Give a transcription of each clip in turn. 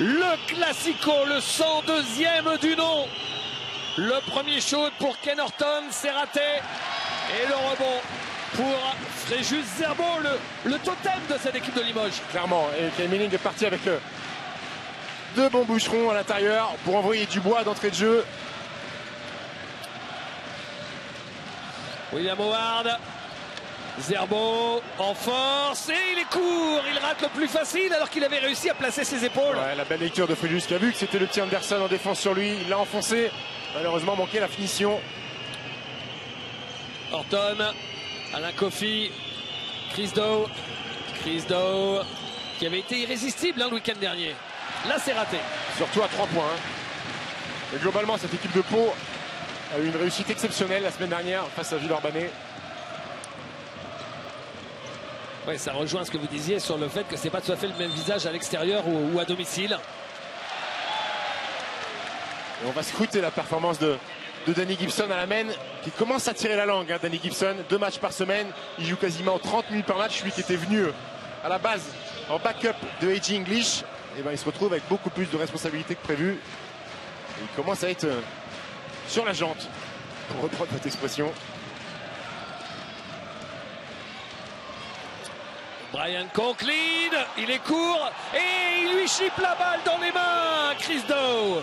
Le Classico, le 102e du nom. Le premier shoot pour Ken Horton, c'est raté. Et le rebond pour Fréjus Zerbo, le, le totem de cette équipe de Limoges. Clairement. Et Ken Milling est parti avec deux bons boucherons à l'intérieur pour envoyer du bois d'entrée de jeu. William Howard. Zerbo en force et il est court. Il rate le plus facile alors qu'il avait réussi à placer ses épaules. Ouais, la belle lecture de Fréjus qui a vu que c'était le petit Anderson en défense sur lui. Il l'a enfoncé. Malheureusement, manqué la finition. Horton, Alain Kofi, Chris Doe. Chris Doe qui avait été irrésistible hein, le week-end dernier. Là, c'est raté. Surtout à 3 points. hein. Et globalement, cette équipe de Pau a eu une réussite exceptionnelle la semaine dernière face à Villeurbanne. Ouais, ça rejoint ce que vous disiez sur le fait que c'est pas tout à fait le même visage à l'extérieur ou, à domicile. Et on va scruter la performance de, Danny Gibson à la main, qui commence à tirer la langue. hein, Danny Gibson, deux matchs par semaine. Il joue quasiment 30 minutes par match. Lui qui était venu euh, à la base en backup de A.J. English, et ben, il se retrouve avec beaucoup plus de responsabilités que prévu. Il commence à être euh, sur la jante, pour reprendre cette expression. Brian Conklin, il est court et il lui chipe la balle dans les mains. Chris Doe.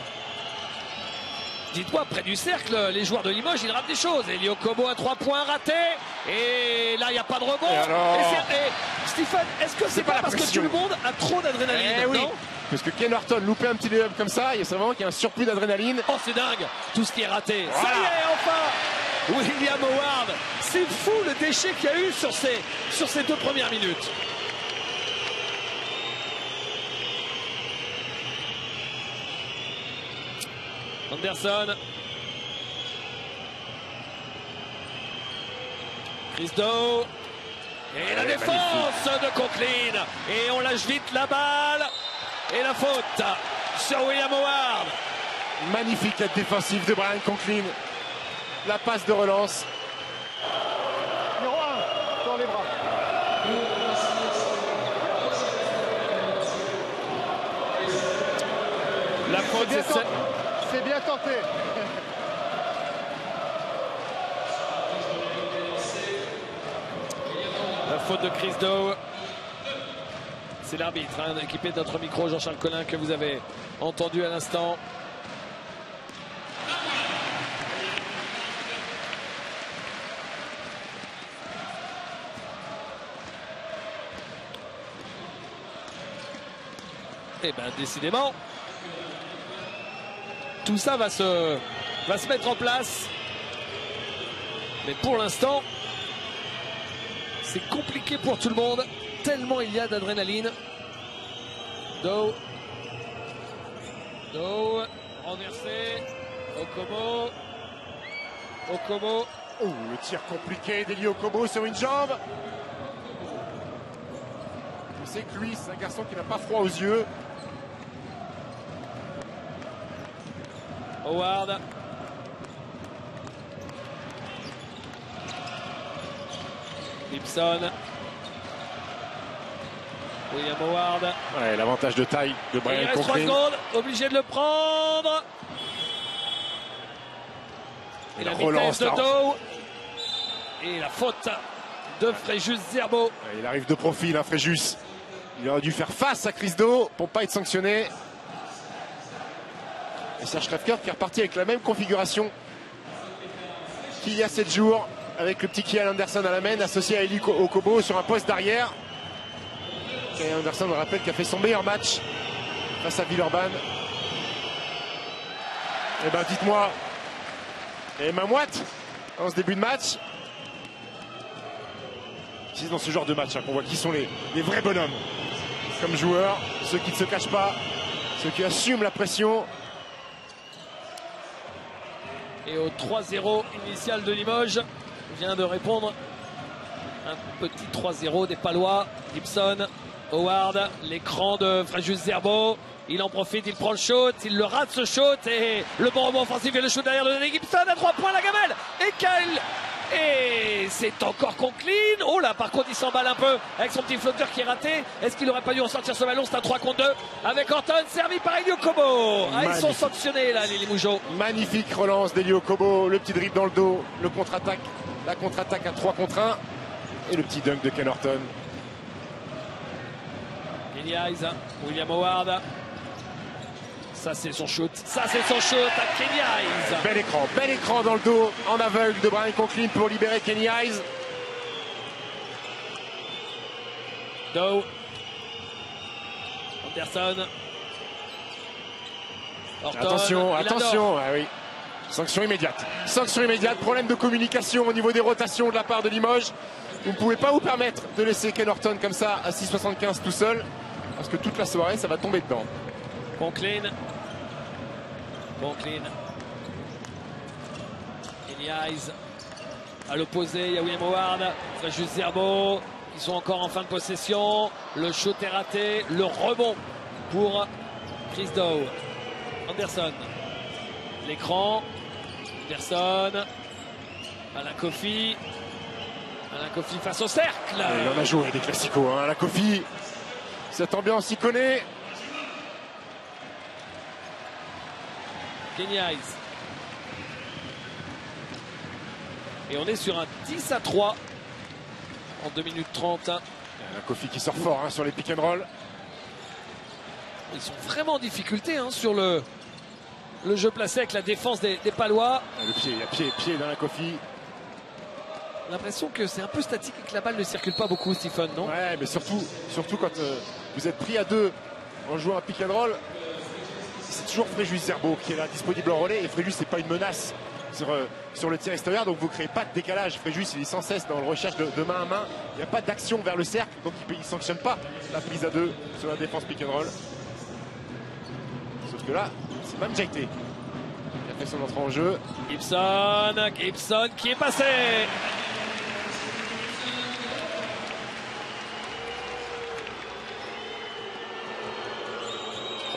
Dites-moi, près du cercle, les joueurs de Limoges, ils ratent des choses. Elio Kobo à 3 points raté. Et là, il n'y a pas de rebond. Et alors est-ce que c'est pas parce que tout le monde a trop d'adrénaline Eh oui, parce que Ken Horton loupait un petit layup comme ça, et c'est vraiment qu'il y a un surplus d'adrénaline. Oh, c'est dingue, tout ce qui est raté. Ça y est, enfin William Howard. C'est fou le déchet qu'il y a eu sur ces, sur ces deux premières minutes. Anderson. Chris Doe. Et la défense de Conklin. Et on lâche vite la balle. Et la faute sur William Howard. Magnifique aide défensive de Brian Conklin. La passe de relance. Numéro 1, dans les bras. La faute, c'est celle- C'est bien tenté. La faute de Chris Doe. C'est l'arbitre, hein, équipé de notre micro, Jean-Charles Collin, que vous avez entendu à l'instant. Eh bien, décidément, tout ça va se, va se mettre en place. Mais pour l'instant, c'est compliqué pour tout le monde, tellement il y a d'adrénaline. Do. Do. Renversé. Okomo. Okomo. Oh, le tir compliqué d'Elio Kobo sur une jambe. On sait que lui, c'est un garçon qui n'a pas froid aux yeux. Howard. Gibson. William Howard. Ouais, l'avantage de taille de Et il Brian reste 3 Conklin. secondes. Obligé de le prendre. Et La la relance, de Doe. Et la faute de Fréjus Zerbo. Il arrive de profil, hein, Fréjus. Il aurait dû faire face à Chris Do pour pas être sanctionné. Serge Krefker qui est reparti avec la même configuration qu'il y a 7 jours, avec le petit Kian Anderson à la main, associé à Eli Ko- Okobo sur un poste d'arrière. Kian Anderson, on rappelle, qui a fait son meilleur match face à Villeurbanne. Eh ben, dites-moi, et ma moite en ce début de match c'est dans ce genre de match hein, qu'on voit qui sont les, les vrais bonhommes comme joueurs, ceux qui ne se cachent pas, ceux qui assument la pression. Et au 3-0 initial de Limoges, vient de répondre un petit 3-0 des Palois. Gibson, Howard, l'écran de Fréjus Zerbo. Il en profite, il prend le shoot, il le rate ce shoot et le bon rebond offensif et le shoot derrière de Danny Gibson à 3 points la gamelle. Et Kyle Et c'est encore Conklin. Oh là, par contre, il s'emballe un peu avec son petit flotteur qui est raté. Est-ce qu'il n'aurait pas dû en sortir ce ballon? C'est un 3 contre 2 avec Anton, servi par Elio Kobo. Ah, ils sont sanctionnés là, les Limougeaux. Magnifique relance d'Elio Kobo, le petit dribble dans le dos, le contre-attaque, la contre-attaque à 3 contre 1 et le petit dunk de Ken Horton. William Howard. Ça, c'est son shoot. Ça, c'est son shoot à Kenny Eyes. Bel écran, bel écran dans le dos, en aveugle de Brian Conklin pour libérer Kenny Eyes. Doe. Anderson. attention, attention. Ah oui. Sanction immédiate. Sanction immédiate. Problème de communication au niveau des rotations de la part de Limoges. Vous ne pouvez pas vous permettre de laisser Ken Horton comme ça à 6,75 tout seul. Parce que toute la soirée, ça va tomber dedans. Conklin. Conklin. Kenny Eyes. À l'opposé, il y a William Howard. Fréjus Zerbo. Ils sont encore en fin de possession. Le shoot est raté. Le rebond pour Chris Dow. Anderson. L'écran. Anderson. Alain Kofi. Alain Kofi face au cercle. il en a joué des classicos. Hein. Kofi. Cette ambiance y connaît. Kenny Et on est sur un 10 à 3 en 2 minutes 30. Un Kofi qui sort fort hein, sur les pick and roll. Ils sont vraiment en difficulté hein, sur le, le jeu placé avec la défense des, Palois. Ah, le pied, il y a pied, pied dans la Kofi. L'impression que c'est un peu statique et que la balle ne circule pas beaucoup, Stephen, non? Ouais, mais surtout, surtout quand euh, vous êtes pris à deux en jouant un pick and roll, c'est toujours Fréjus Zerbo qui est là disponible en relais et Fréjus c'est pas une menace sur, euh, sur le tir extérieur donc vous créez pas de décalage. Fréjus il est sans cesse dans le recherche de, main à main. Il n'y a pas d'action vers le cercle donc il ne sanctionne pas la prise à deux sur la défense pick and roll. Sauf que là, c'est même Jaité qui a fait son entrée en jeu. Gibson, Gibson qui est passé.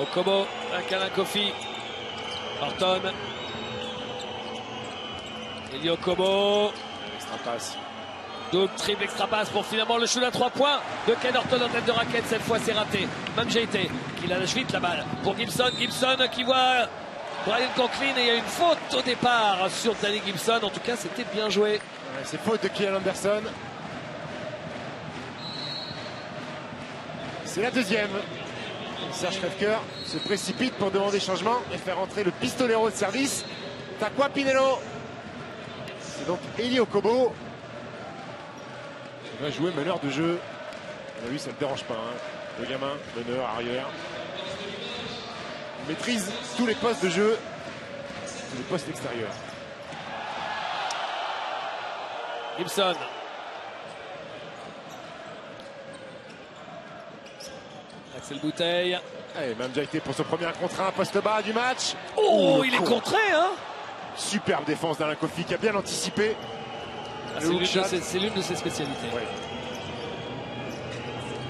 Okobo, Alain Kofi, Horton, Elio Kobo, extra passe. Double, triple, extra passe pour finalement le shoot à 3 points de Ken Horton en tête de raquette. Cette fois, c'est raté. Même j'ai été, qui lâche vite la balle pour Gibson. Gibson qui voit Brian Conklin et il y a une faute au départ sur Danny Gibson. En tout cas, c'était bien joué. c'est faute de Kylian Anderson. C'est la deuxième. Serge Krefker se précipite pour demander changement et faire entrer le pistolero de service. quoi Pinello. C'est donc Eli Okobo. Il va jouer meneur de jeu. lui, ça ne dérange pas. Hein. Le gamin, meneur, arrière. Il maîtrise tous les postes de jeu, tous les postes extérieurs. Gibson Axel Bouteille. Et même été pour ce premier contre un poste bas du match. Oh, il est contré, hein Superbe défense d'Alain Kofi qui a bien anticipé. Ah, c'est l'une de, ses spécialités.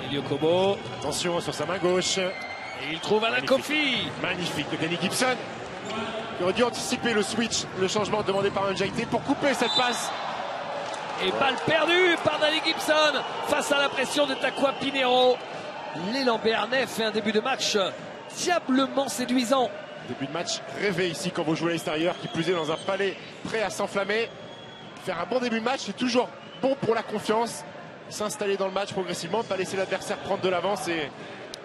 Elio Kobo. Attention sur sa main gauche. Et il trouve Alain Kofi. Magnifique de Danny Gibson. Il aurait dû anticiper le switch, le changement demandé par Jaité pour couper cette passe. Et balle perdue par Danny Gibson face à la pression de Takwa Pinero. L'élan Béarnais fait un début de match diablement séduisant. Début de match rêvé ici quand vous jouez à l'extérieur, qui plus est dans un palais prêt à s'enflammer. Faire un bon début de match, c'est toujours bon pour la confiance. S'installer dans le match progressivement, pas laisser l'adversaire prendre de l'avance et.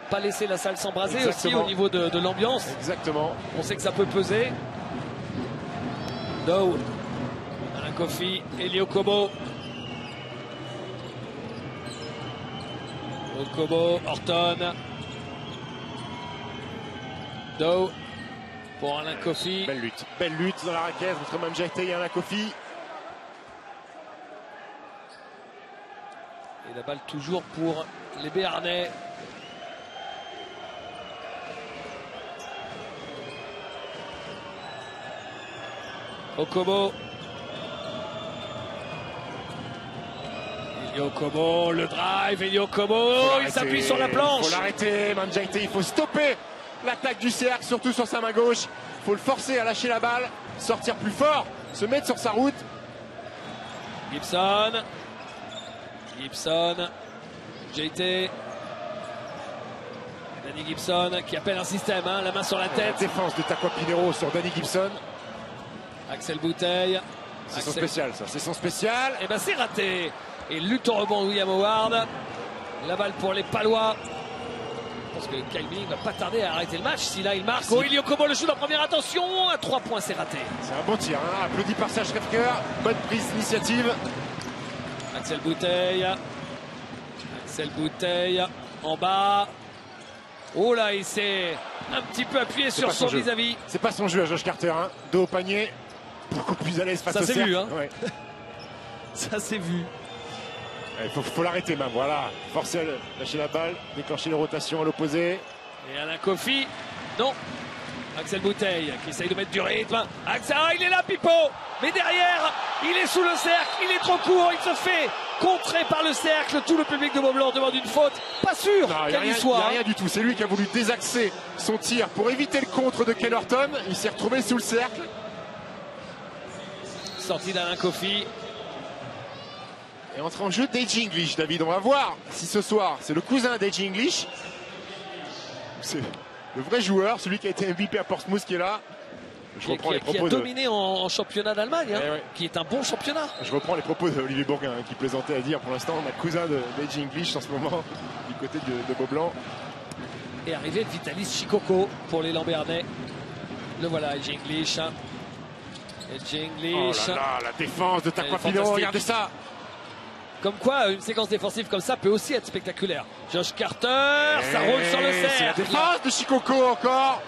Pas laisser la salle s'embraser aussi au niveau de, l'ambiance. Exactement. On sait que ça peut peser. Dow, Alain Kofi, Elio Kobo. Okobo, Horton. Dow pour Alain Kofi. Belle lutte, belle lutte dans la raquette entre Mamjete et Alain Kofi. Et la balle toujours pour les Béarnais. Okobo Yokobo, le drive, et Yokobo, il s'appuie sur la planche. Il faut l'arrêter, Manjaite, il faut stopper l'attaque du cercle, surtout sur sa main gauche. Il faut le forcer à lâcher la balle, sortir plus fort, se mettre sur sa route. Gibson. Gibson. JT. Danny Gibson qui appelle un système, hein, la main sur la La tête. défense de Takwa Pinero sur Danny Gibson. Axel Bouteille. C'est son spécial, ça. C'est son spécial. Et ben c'est raté. Et lutte au rebond de William Howard. La balle pour les Palois. Je pense que Kyle Billing va pas tarder à arrêter le match. Si là il marque. Si. Oh, Iliokomo le shoot en première attention. À 3 points, c'est raté. C'est un bon tir. hein. Applaudi par Serge Refker. Bonne prise d'initiative. Axel Bouteille. Axel Bouteille en bas. Oh là, il s'est un petit peu appuyé sur son vis-à-vis. C'est pas son jeu à Josh Carter. Hein. Dos au panier. Beaucoup plus à l'aise face Ça au s'est vu, hein. Ouais. Ça s'est vu. Il faut, faut l'arrêter, même. Voilà. Forcer à lâcher la balle. Déclencher les rotations à l'opposé. Et Alain Kofi, non. Axel Bouteille qui essaye de mettre du rythme. Axel, ah, il est là, Pipo. Mais derrière, il est sous le cercle, il est trop court, il se fait contrer par le cercle. Tout le public de Beaublanc demande une faute. Pas sûr n'y qu'elle y rien- il y soit. a hein. rien du tout. C'est lui qui a voulu désaxer son tir pour éviter le contre de Ken Horton. Il s'est retrouvé sous le cercle. Sortie d'Alain Kofi. Et entre en jeu d'Edge English, David. On va voir si ce soir, c'est le cousin d'Edge English. C'est le vrai joueur, celui qui a été MVP à Portsmouth qui est là. Je Qui, reprends, qui- les qui a propos de, dominé en, en championnat d'Allemagne, hein, Eh ouais. qui est un bon championnat. je reprends les propos d'Olivier Bourguin hein, qui plaisantait à dire pour l'instant on a cousin de- d'Edge English en ce moment du côté de, de Beaublanc. Et arrivé Vitalis Chikoko pour les Lambernais. Le voilà, Edge English. hein. Edge Oh English. là là, la défense de fantastique. regardez ça. Comme quoi, une séquence défensive comme ça peut aussi être spectaculaire. Josh Carter, ça roule sur le Et C'est la cercle. défense de Shikoko encore.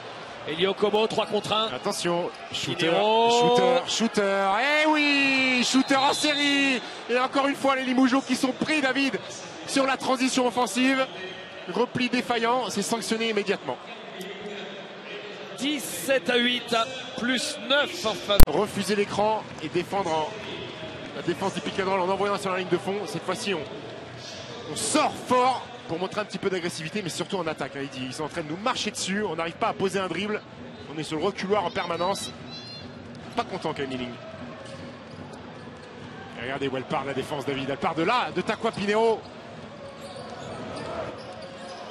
Elio Komo, 3 contre 1. Attention, shooter, shooter, shooter. Eh oui, shooter en série. Et encore une fois, les Limougeaux qui sont pris, David, sur la transition offensive. Repli défaillant, c'est sanctionné immédiatement. 17 à 8, plus 9 en faveur. Refuser l'écran et défendre en la défense du pick and roll en envoyant sur la ligne de fond. Cette fois-ci, on, on sort fort pour montrer un petit peu d'agressivité, mais surtout en attaque. hein. Il dit, ils sont en train de nous marcher dessus. On n'arrive pas à poser un dribble. On est sur le reculoir en permanence. Pas content. Et regardez où elle part, la défense, David. Elle part de là, de Takwa Pinero.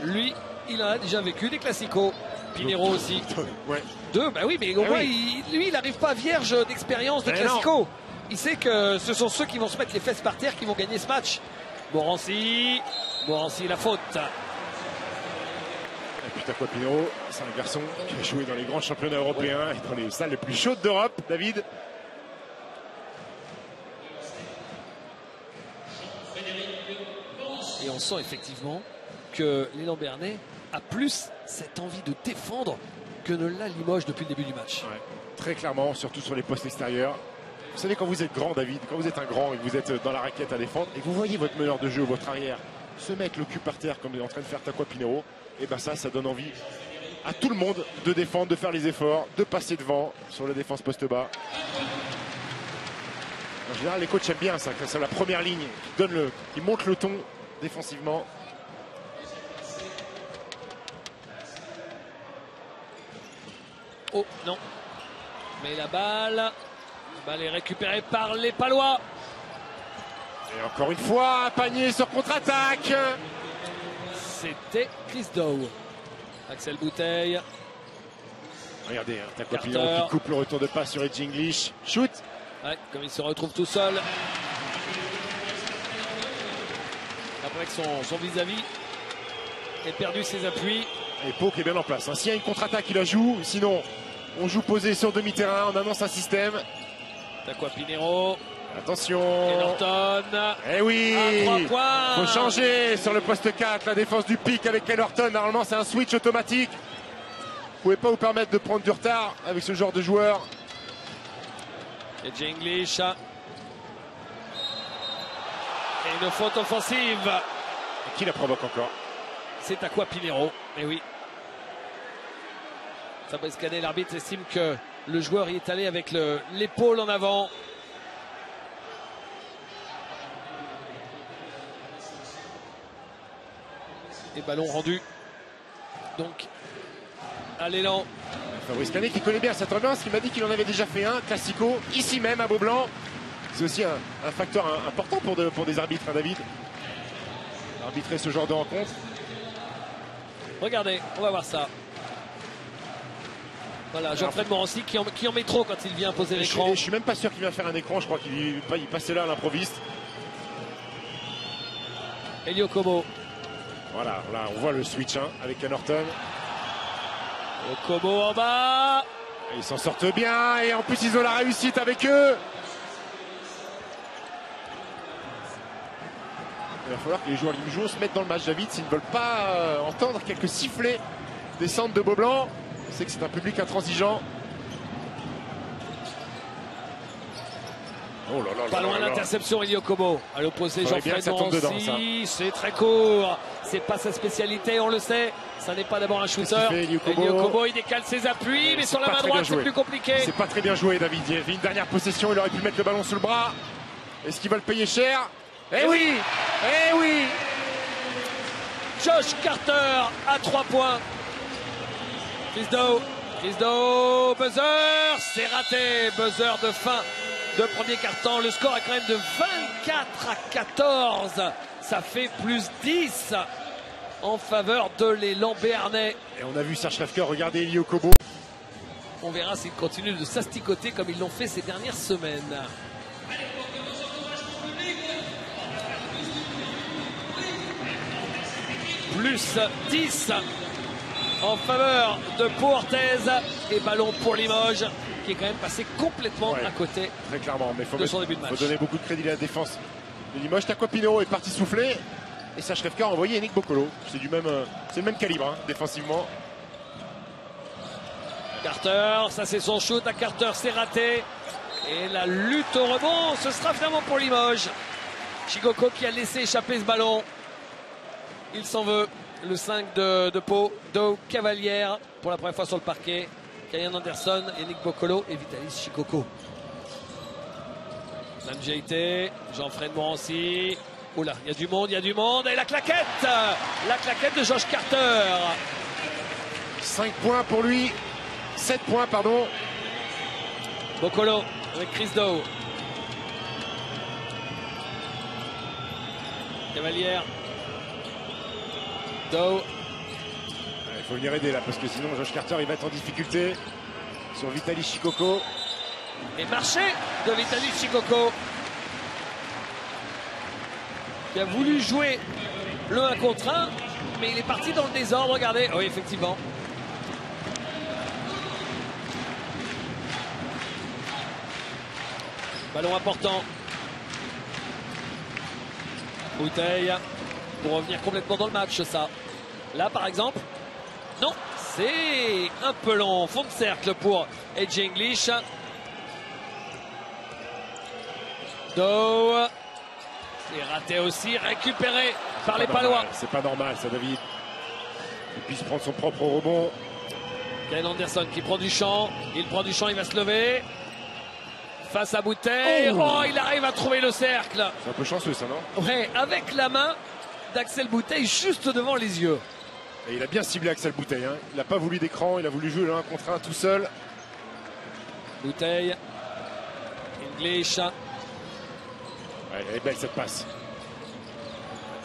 Lui, il en a déjà vécu des classicos. Pinero aussi. Ouais. Deux, bah oui, mais au Eh moins, oui. il- lui, il n'arrive pas vierge d'expérience de Eh classico. Il sait que ce sont ceux qui vont se mettre les fesses par terre qui vont gagner ce match. Morancy, Morancy, la faute. Et Takwa Pinero, c'est un garçon qui a joué dans les grands championnats européens et dans les salles les plus chaudes d'Europe, David. Et on sent effectivement que l'élan Bernet a plus cette envie de défendre que ne l'a Limoges depuis le début du match. Ouais, très clairement, surtout sur les postes extérieurs. Vous savez, quand vous êtes grand, David, quand vous êtes un grand et que vous êtes dans la raquette à défendre, et que vous voyez votre meneur de jeu, votre arrière, se mettre le cul par terre comme est en train de faire Takwa Pinero, et ben ça, ça donne envie à tout le monde de défendre, de faire les efforts, de passer devant sur la défense poste bas. En général, les coachs aiment bien ça, c'est la première ligne qui, donne le, qui monte le ton défensivement. Oh non. Mais la balle, balle est récupérée par les Palois. Et encore une fois, un panier sur contre-attaque. C'était Chris Dow. Axel Bouteille. Regardez, hein. Pinero qui coupe le retour de passe sur Edge English. Shoot Ouais, comme il se retrouve tout seul. Après que son vis-à-vis ait perdu ses appuis. Et Pau qui est bien en place. hein. S'il y a une contre-attaque, il la joue. Sinon, on joue posé sur demi-terrain. On annonce un système. Takwa Pinero. Attention. Et Norton. Eh oui À faut changer sur le poste 4. La défense du pic avec Ken Horton. Normalement, c'est un switch automatique. Vous pouvez pas vous permettre de prendre du retard avec ce genre de joueur. Et English. Et une faute offensive. Et qui la provoque encore C'est à quoi Pinero Eh oui. Fabrice Canet, l'arbitre, estime que le joueur y est allé avec le- l'épaule en avant. Et ballon rendu. Donc, à l'élan. Fabrice Canet qui connaît bien cette ambiance, qui m'a dit qu'il en avait déjà fait un, classico, ici même à Beaublanc. C'est aussi un, facteur important pour, pour des arbitres, hein, David. Arbitrer ce genre de rencontre. Regardez, on va voir ça. Voilà, Jean-Fred Morancy qui en, qui en met trop quand il vient poser l'écran. Je, je, suis même pas sûr qu'il va faire un écran, je crois qu'il il passait là à l'improviste. Elio Kobo. Voilà, là on voit le switch hein, avec Ken Norton. Kobo en bas. ils s'en sortent bien et en plus ils ont la réussite avec eux. Il va falloir que les joueurs limougeaux se mettent dans le match, David, s'ils ne veulent pas euh, entendre quelques sifflets des centres de Beaublanc. Sait que c'est un public intransigeant. Oh là là pas loin l'interception, Elio. À l'opposé, Jean-Fred C'est très court. C'est pas sa spécialité, on le sait. Ça n'est pas d'abord un shooter. Elio il décale ses appuis, mais sur la main droite, c'est plus compliqué. C'est pas très bien joué, David. Il avait une dernière possession, il aurait pu mettre le ballon sous le bras. Est-ce qu'il va le payer cher? Eh oui Eh oui Josh Carter à 3 points. Chris Doe. Chris Doe, buzzer, c'est raté. Buzzer de fin de premier carton. Le score est quand même de 24 à 14. Ça fait plus 10 en faveur de l'élan béarnais. Et on a vu Serge Lafker regarder Elio Kobo. On verra s'ils continuent de s'asticoter comme ils l'ont fait ces dernières semaines. Plus 10 en faveur de Portez et ballon pour Limoges qui est quand même passé complètement à côté très clairement. Mais faut de son début de match. faut donner beaucoup de crédit à la défense de Limoges. Taquapino est parti souffler et Sachrevka a envoyé Yannick Bocolo. C'est du même, euh, c'est le même calibre hein, défensivement. Carter, ça c'est son shoot à Carter, c'est raté. Et la lutte au rebond, ce sera finalement pour Limoges. Chigoko qui a laissé échapper ce ballon. Il s'en veut. Le 5 de, de Pau, Do Cavalière pour la première fois sur le parquet. Kayan Anderson, Yannick Bocolo et Vitalis Chikoko. Sam Jean-Fred Morancy. Oula, il y a du monde, il y a du monde. Et la claquette La claquette de Josh Carter. 5 points pour lui. 7 points, pardon. Bocolo avec Chris Doe. Cavalière. Il faut venir aider là parce que sinon Josh Carter il va être en difficulté sur Vitaly Chikoko. Et marché de Vitaly Chikoko qui a voulu jouer le 1 contre 1 mais il est parti dans le désordre, regardez. Oui, effectivement. Ballon important. Bouteille pour revenir complètement dans le match, ça. Là, par exemple, non, c'est un peu long. Fond de cercle pour Edge English. Doe. C'est raté aussi, récupéré par les Palois. C'est pas normal ça, David. Il puisse prendre son propre rebond. Kyle Anderson qui prend du champ. Il prend du champ, il va se lever. Face à Bouteille. Oh, oh il arrive à trouver le cercle. C'est un peu chanceux ça, non? Ouais, avec la main d'Axel Bouteille juste devant les yeux. Et il a bien ciblé Axel Bouteille. Hein. Il n'a pas voulu d'écran, il a voulu jouer le 1 contre 1 tout seul. Bouteille. English. elle est belle cette passe.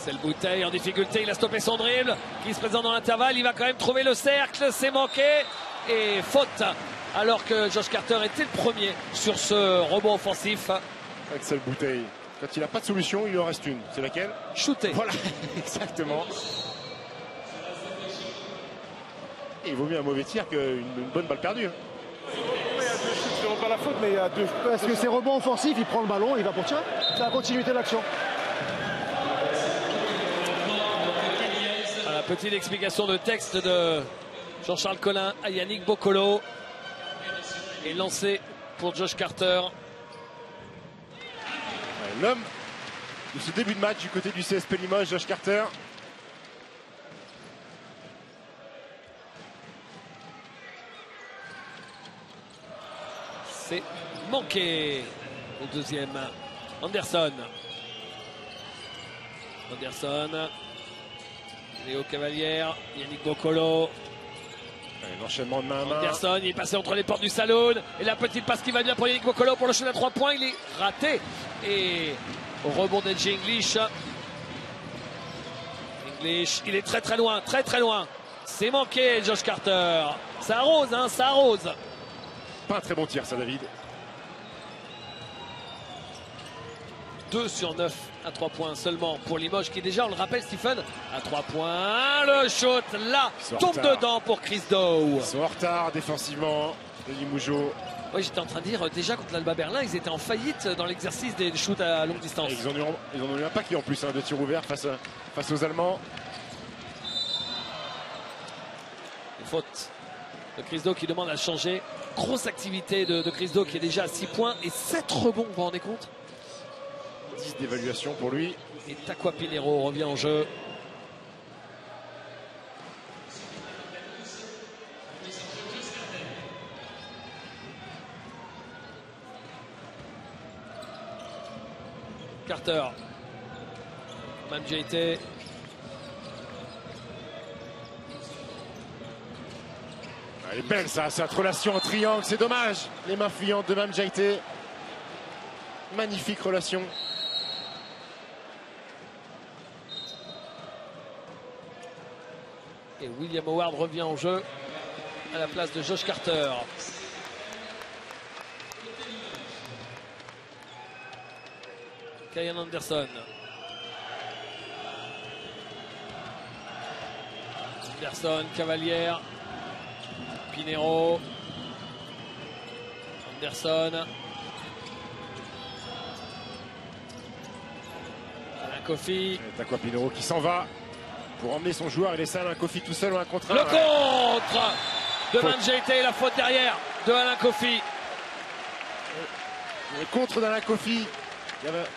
Le Bouteille en difficulté, il a stoppé son dribble, qui se présente dans l'intervalle, il va quand même trouver le cercle, c'est manqué, et faute, alors que Josh Carter était le premier sur ce rebond offensif. Axel Bouteille, quand il n'a pas de solution, il en reste une, c'est laquelle Shooter. Voilà, exactement. il vaut mieux un mauvais tir qu'une bonne balle perdue. Pas la faute, mais il y a deux. Parce que c'est rebond offensif, il prend le ballon, il va pour tirer. C'est la continuité de l'action. La petite explication de texte de Jean-Charles Collin à Yannick Boccolo. Et lancé pour Josh Carter. L'homme de ce début de match du côté du CSP Limoges, Josh Carter. manqué. Le deuxième, Anderson. Anderson. Léo Cavalière, Yannick Bocolo. L'enchaînement de main à main. Anderson, il est passé entre les portes du salon. Et la petite passe qui va bien pour Yannick Bocolo pour le chute à 3 points. Il est raté. Et au rebond d'Edge English. English, il est très très loin, très très loin. C'est manqué, Josh Carter. Ça arrose, hein, ça arrose. Pas un très bon tir, ça, David. 2 sur 9 à 3 points seulement pour Limoges qui déjà, on le rappelle Stephen, à 3 points. Le shoot là tombe retard. dedans pour Chris Dow. Ils sont en retard défensivement. Denis Mougeot. Oui, j'étais en train de dire euh, déjà contre l'Alba Berlin, ils étaient en faillite dans l'exercice des shoots à longue distance. Et Ils en, ont, ils en ont eu un paquet en plus hein, de tirs ouverts face aux Allemands. Une faute de Chris Dow qui demande à changer. Grosse activité de, de Chris Dow qui est déjà à 6 points et 7 rebonds, vous vous rendez compte 10 d'évaluation pour lui. Et Takwa Pinero revient en jeu. Carter. Même JT. Elle est belle ça, cette relation en triangle, c'est dommage. Les mains fuyantes de Mam. Magnifique relation. Et William Howard revient en jeu à la place de Josh Carter. Kyan Anderson. Anderson, Cavalière. Pinero. Anderson. Alain Kofi. Takwa Pinero qui s'en va pour emmener son joueur et laisser Alain Kofi tout seul ou un contre un. Le contre de. Manjete, la faute derrière de Alain Kofi. Le contre d'Alain Kofi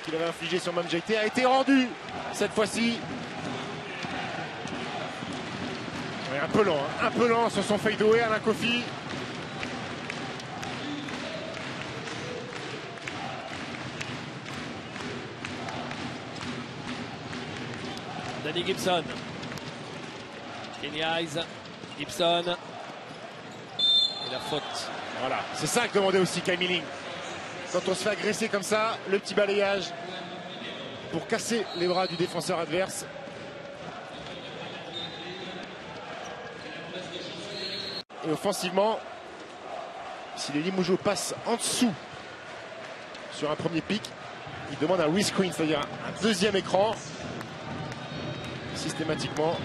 qu'il avait, infligé sur Mam Jaité a été rendu cette fois-ci. Ouais, un peu lent, hein, un peu lent sur son fadeaway Alain Kofi. Danny Gibson. Kenny. Gibson. Et la faute. Voilà, c'est ça que demandait aussi Kai Milling. Quand on se fait agresser comme ça, le petit balayage pour casser les bras du défenseur adverse. Et offensivement, si les Limougeaux passent en dessous sur un premier pic, il demande un rescreen, c'est-à-dire un deuxième écran. Systématiquement,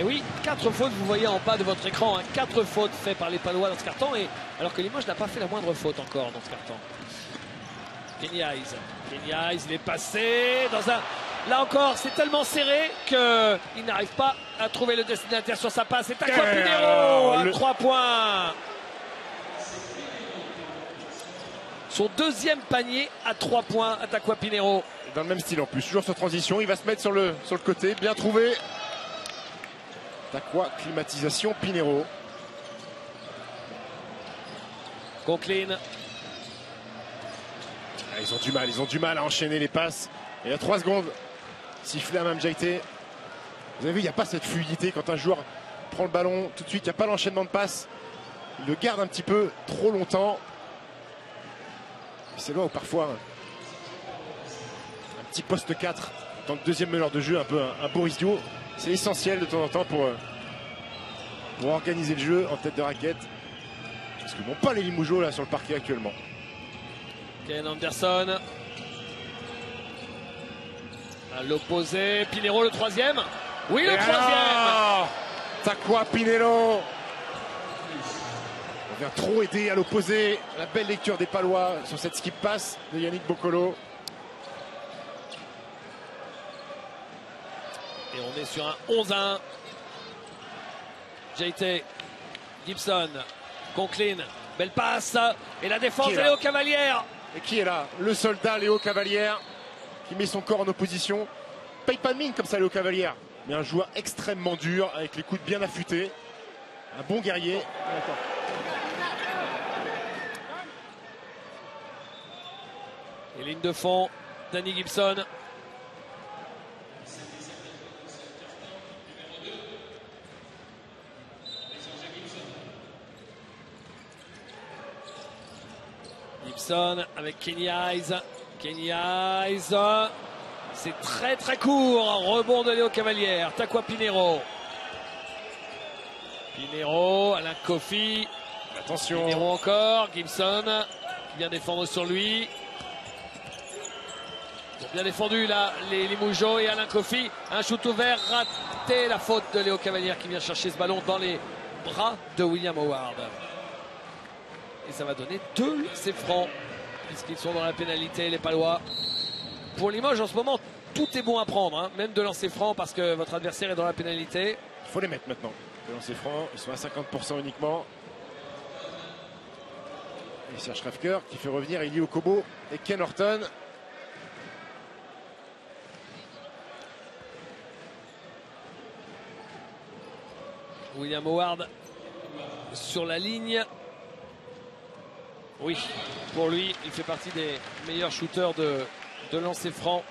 Et oui, quatre fautes, vous voyez en bas de votre écran, hein, quatre fautes faites par les Palois dans ce carton, et alors que Limoges n'a pas fait la moindre faute encore dans ce carton. Kenny Eyes. Kenny Eyes, il est passé dans un. Là encore, c'est tellement serré qu'il n'arrive pas à trouver le destinataire sur sa passe. C'est Aqua Et Pinero alors, à le- 3 points. Son deuxième panier à 3 points à Aqua Pinero. dans le même style en plus, toujours sur transition. Il va se mettre sur le, sur le côté, bien trouvé. Quoi Climatisation, Pinero. Conklin. Ah, ils ont du mal, ils ont du mal à enchaîner les passes. Et il y a 3 secondes, sifflé à Mam Jaité. Vous avez vu, il n'y a pas cette fluidité quand un joueur prend le ballon tout de suite, il n'y a pas l'enchaînement de passes. Il le garde un petit peu trop longtemps. C'est là où parfois un, un petit poste 4, en tant que deuxième meneur de jeu, un peu un, un Boris Dio, c'est essentiel de temps en temps pour, euh, pour organiser le jeu en tête de raquette. Parce que n'ont pas les Limougeaux là sur le parquet actuellement. Ken Anderson. À l'opposé, Pinero le troisième. Oui, le Et troisième. T'as quoi Pinello On vient trop aider à l'opposé. La belle lecture des Palois sur cette skip pass de Yannick Boccolo. Et on est sur un 11 à 1. JT, Gibson, Conklin, belle passe. Et la défense, aux Cavalières. Et qui est là Le soldat Léo Cavalière qui met son corps en opposition. Paye pas de mine comme ça Léo Cavalière. Mais un joueur extrêmement dur avec les coudes bien affûtés. Un bon guerrier. Et ligne de fond, Danny Gibson. Gibson avec Kenny Eyes. Kenny Eyes. C'est très très court. Rebond de Léo Cavalière. Takwa Pinero. Pinero, Alain Kofi. Attention. Pinero encore. Gibson qui vient défendre sur lui. Bien défendu là les, les Mougeot et Alain Kofi. Un shoot ouvert raté. La faute de Léo Cavalière qui vient chercher ce ballon dans les bras de William Howard. Et ça va donner deux lancers francs puisqu'ils sont dans la pénalité les Palois. Pour Limoges en ce moment, tout est bon à prendre, hein, même de lancer franc parce que votre adversaire est dans la pénalité. Il faut les mettre maintenant. Les lancers francs, ils sont à 50% uniquement. Et Serge Rafker qui fait revenir Eli Okobo et Ken Horton. William Howard sur la ligne. Oui, pour lui, il fait partie des meilleurs shooters de, de lancer franc.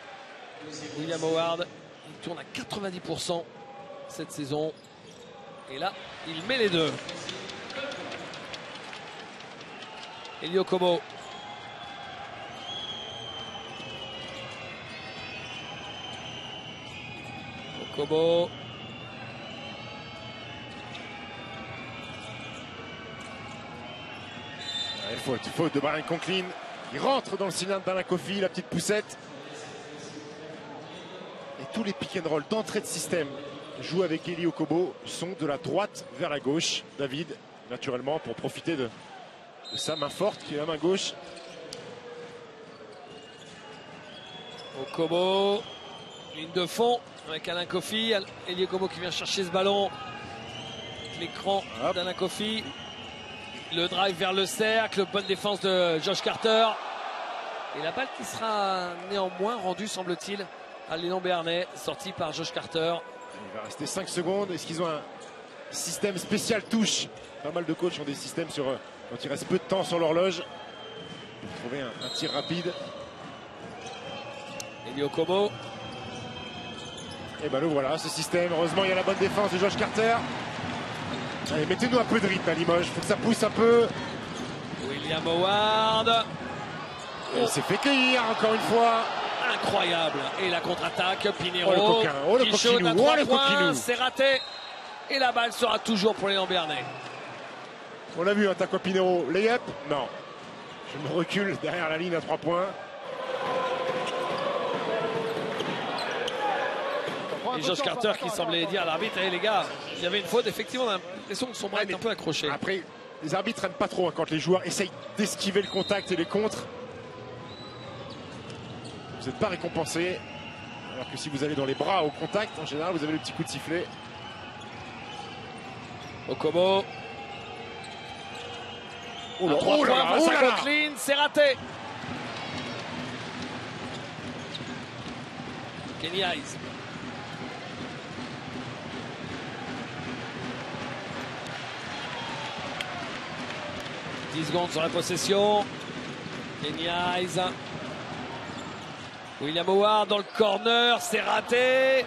William Howard, il tourne à 90% cette saison. Et là, il met les deux. Elio Kobo. Kobo. Ouais, faute, faute de Brian Conklin. Il rentre dans le cylindre d'Alain Kofi, la petite poussette. Et tous les pick and roll d'entrée de système jouent avec Eli Okobo sont de la droite vers la gauche. David, naturellement, pour profiter de, de sa main forte qui est la main gauche. Okobo, ligne de fond avec Alain Kofi. Eli Okobo qui vient chercher ce ballon. L'écran d'Alain Kofi. Le drive vers le cercle, bonne défense de Josh Carter. Et la balle qui sera néanmoins rendue, semble-t-il, à Léon Bernet, sortie par Josh Carter. Il va rester 5 secondes. Est-ce qu'ils ont un système spécial touche Pas mal de coachs ont des systèmes sur, euh, quand il reste peu de temps sur l'horloge. Pour trouver un, un tir rapide. Eli Okobo, Et ben le voilà, ce système. Heureusement, il y a la bonne défense de Josh Carter. Allez, mettez-nous un peu de rythme à Limoges. Faut que ça pousse un peu. William Howard. Et il s'est fait cueillir encore une fois. Incroyable. Et la contre-attaque, Pinero. Oh, le coquin. Oh, le coquinou. à Oh, le coquinou. C'est raté. Et la balle sera toujours pour les Lambernais. On l'a vu, un Taco Pinero. Layup Non. Je me recule derrière la ligne à 3 points. Et Josh Carter qui semblait dire à l'arbitre Eh les gars, il y avait une faute. Effectivement, on a l'impression que son bras est un peu accroché. Après, les arbitres n'aiment pas trop hein, quand les joueurs essayent d'esquiver le contact et les contres. Vous n'êtes pas récompensé. Alors que si vous allez dans les bras au contact, en général, vous avez le petit coup de sifflet. Okobo. Oh là, oh là oh là là. C'est raté. Kenny Hayes. « 10 secondes sur la possession. Kenny Hayes. William Howard dans le corner, c'est raté.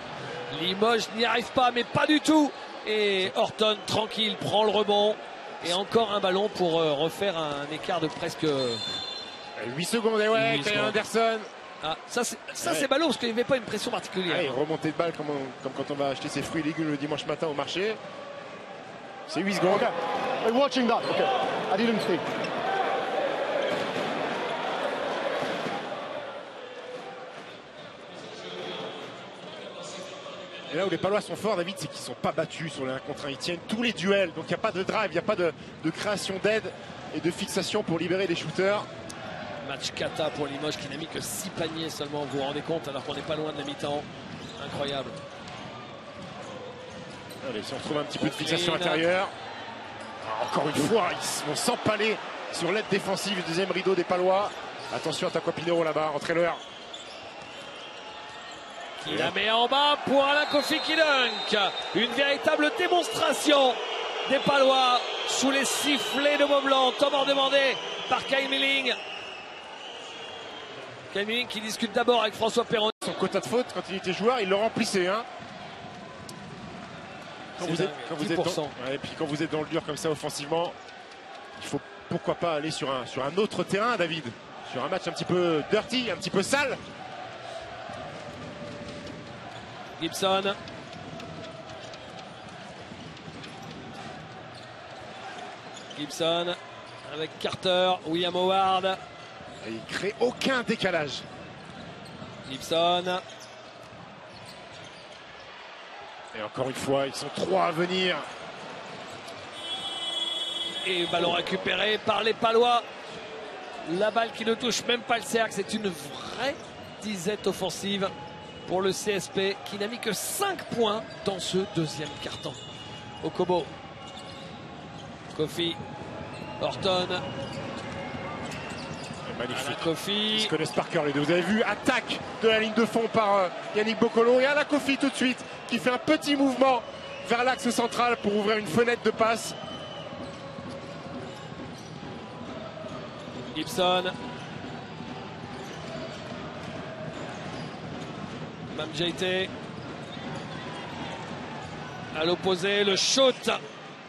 Limoges n'y arrive pas, mais pas du tout. Et Horton, tranquille, prend le rebond. Et encore un ballon pour euh, refaire un écart de presque. 8 secondes, et ouais. Anderson. Ah, ça, c'est Ouais. ballon parce qu'il n'y avait pas une pression particulière. Ouais, remontée de balle comme, on- comme quand on va acheter ses fruits et légumes le dimanche matin au marché. C'est 8 secondes. Okay. I'm watching that? Okay. I didn't see. Et là où les Palois sont forts, David, c'est qu'ils ne sont pas battus sur les 1 contre 1. Ils tiennent tous les duels. Donc il n'y a pas de drive, il n'y a pas de, de création d'aide et de fixation pour libérer les shooters. Match kata pour Limoges qui n'a mis que 6 paniers seulement, vous vous rendez compte, alors qu'on n'est pas loin de la mi-temps. Incroyable. Allez, si on retrouve un petit peu de fixation intérieure. Encore une fois, ils vont s'empaler sur l'aide défensive du deuxième rideau des Palois. Attention à Takwa Pinero là-bas, rentrez-leur. Qui la met en bas pour Alain Kofi qui dunk. Une véritable démonstration des Palois sous les sifflets de Beaublanc. Mort demandé par Kyle Milling. Kyle Milling qui discute d'abord avec François Perron. Son quota de faute, quand il était joueur, il le remplissait. Hein. Quand vous, êtes, dingue, quand vous êtes 10%. dans, ouais, et puis quand vous êtes dans le dur comme ça offensivement, il faut pourquoi pas aller sur un, sur un autre terrain, David Sur un match un petit peu dirty, un petit peu sale Gibson. Gibson avec Carter, William Howard. Et il crée aucun décalage. Gibson. Et encore une fois, ils sont trois à venir. Et ballon récupéré par les Palois. La balle qui ne touche même pas le cercle. C'est une vraie disette offensive pour le CSP qui n'a mis que 5 points dans ce deuxième carton. Okobo. Kofi. Horton. Magnifique. Ils Kofi. se connaissent par cœur les deux. Vous avez vu, attaque de la ligne de fond par euh, Yannick Bocolo. Et à la Kofi tout de suite, qui fait un petit mouvement vers l'axe central pour ouvrir une fenêtre de passe. Gibson. Mamjeite. À l'opposé, le shoot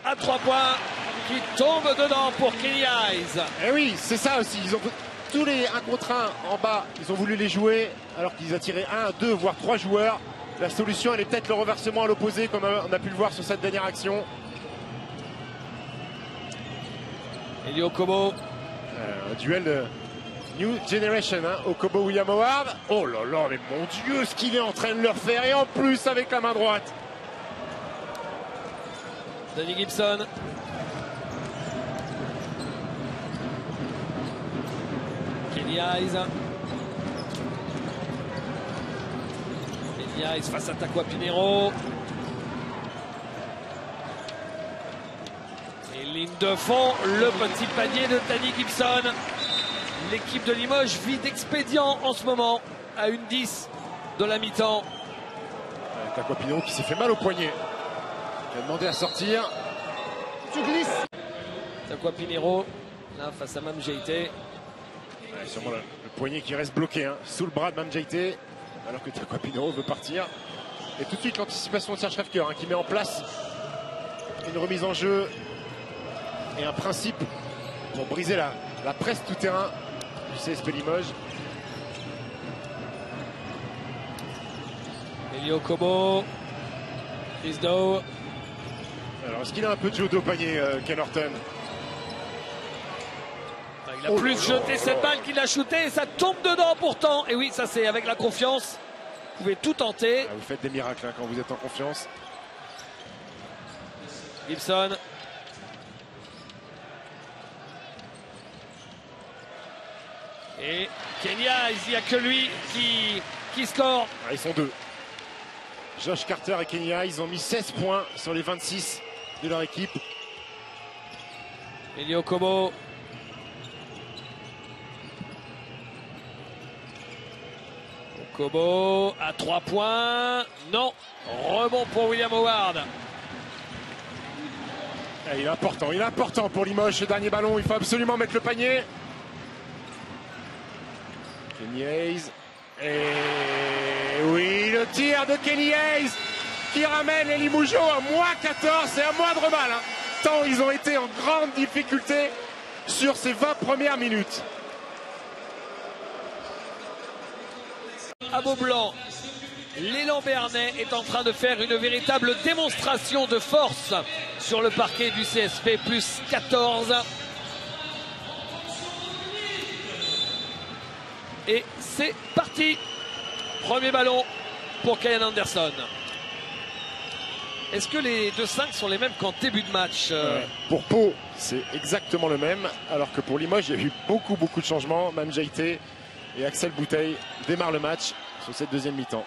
à 3 points qui tombe dedans pour Kenny Eyes. Eh oui, c'est ça aussi. Ils ont tous les 1 contre 1 en bas, ils ont voulu les jouer alors qu'ils attiraient 1, 2, voire 3 joueurs. La solution, elle est peut-être le renversement à l'opposé, comme on a pu le voir sur cette dernière action. Elio Kobo. Euh, un duel de New Generation, hein, Okobo William Howard. Oh là là, mais mon Dieu, ce qu'il est en train de leur faire, et en plus avec la main droite. Danny Gibson. Kenny Eyes face à Takwa Pinero. Et ligne de fond, le petit panier de Danny Gibson. L'équipe de Limoges vit d'expédient en ce moment à une 10 de la mi-temps. Avec Aquapino qui s'est fait mal au poignet. Il a demandé à sortir. Tu glisses. Takwa Pinero, là face à Mam Jeite. Ouais, sûrement le, le poignet qui reste bloqué hein, sous le bras de Mamjaite, alors que Taquapino veut partir. Et tout de suite l'anticipation de Serge Rafker hein, qui met en place une remise en jeu et un principe pour briser la, la presse tout terrain du CSP Limoges. Elio Kobo. Chris Doe. Alors est-ce qu'il a un peu de judo au panier, euh, Ken Horton? Il a Oh plus jeté cette balle qu'il a shootée et ça tombe dedans pourtant. Et oui, ça c'est avec la confiance. Vous pouvez tout tenter. Ah, Vous faites des miracles hein, quand vous êtes en confiance. Gibson. Et Kenya, il n'y a que lui qui, qui score. Ah, ils sont deux. Josh Carter et Kenya, ils ont mis 16 points sur les 26 de leur équipe. Elio Kobo. Kobo à 3 points. Non. Rebond pour William Howard. Eh, il est important, il est important pour Limoges ce dernier ballon. Il faut absolument mettre le panier. Kenny Hayes. Et oui, le tir de Kenny Hayes qui ramène les Limougeaux à moins 14 et à moindre mal. hein. Tant ils ont été en grande difficulté sur ces 20 premières minutes. À Beaublanc. L'élan Bernay est en train de faire une véritable démonstration de force sur le parquet du CSP, plus 14. Et c'est parti. Premier ballon pour Kyan Anderson. Est-ce que les 2-5 sont les mêmes qu'en début de match euh, Pour Pau, c'est exactement le même. Alors que pour Limoges, il y a eu beaucoup, beaucoup de changements. Même Jaité et Axel Bouteille démarrent le match sur cette deuxième mi-temps.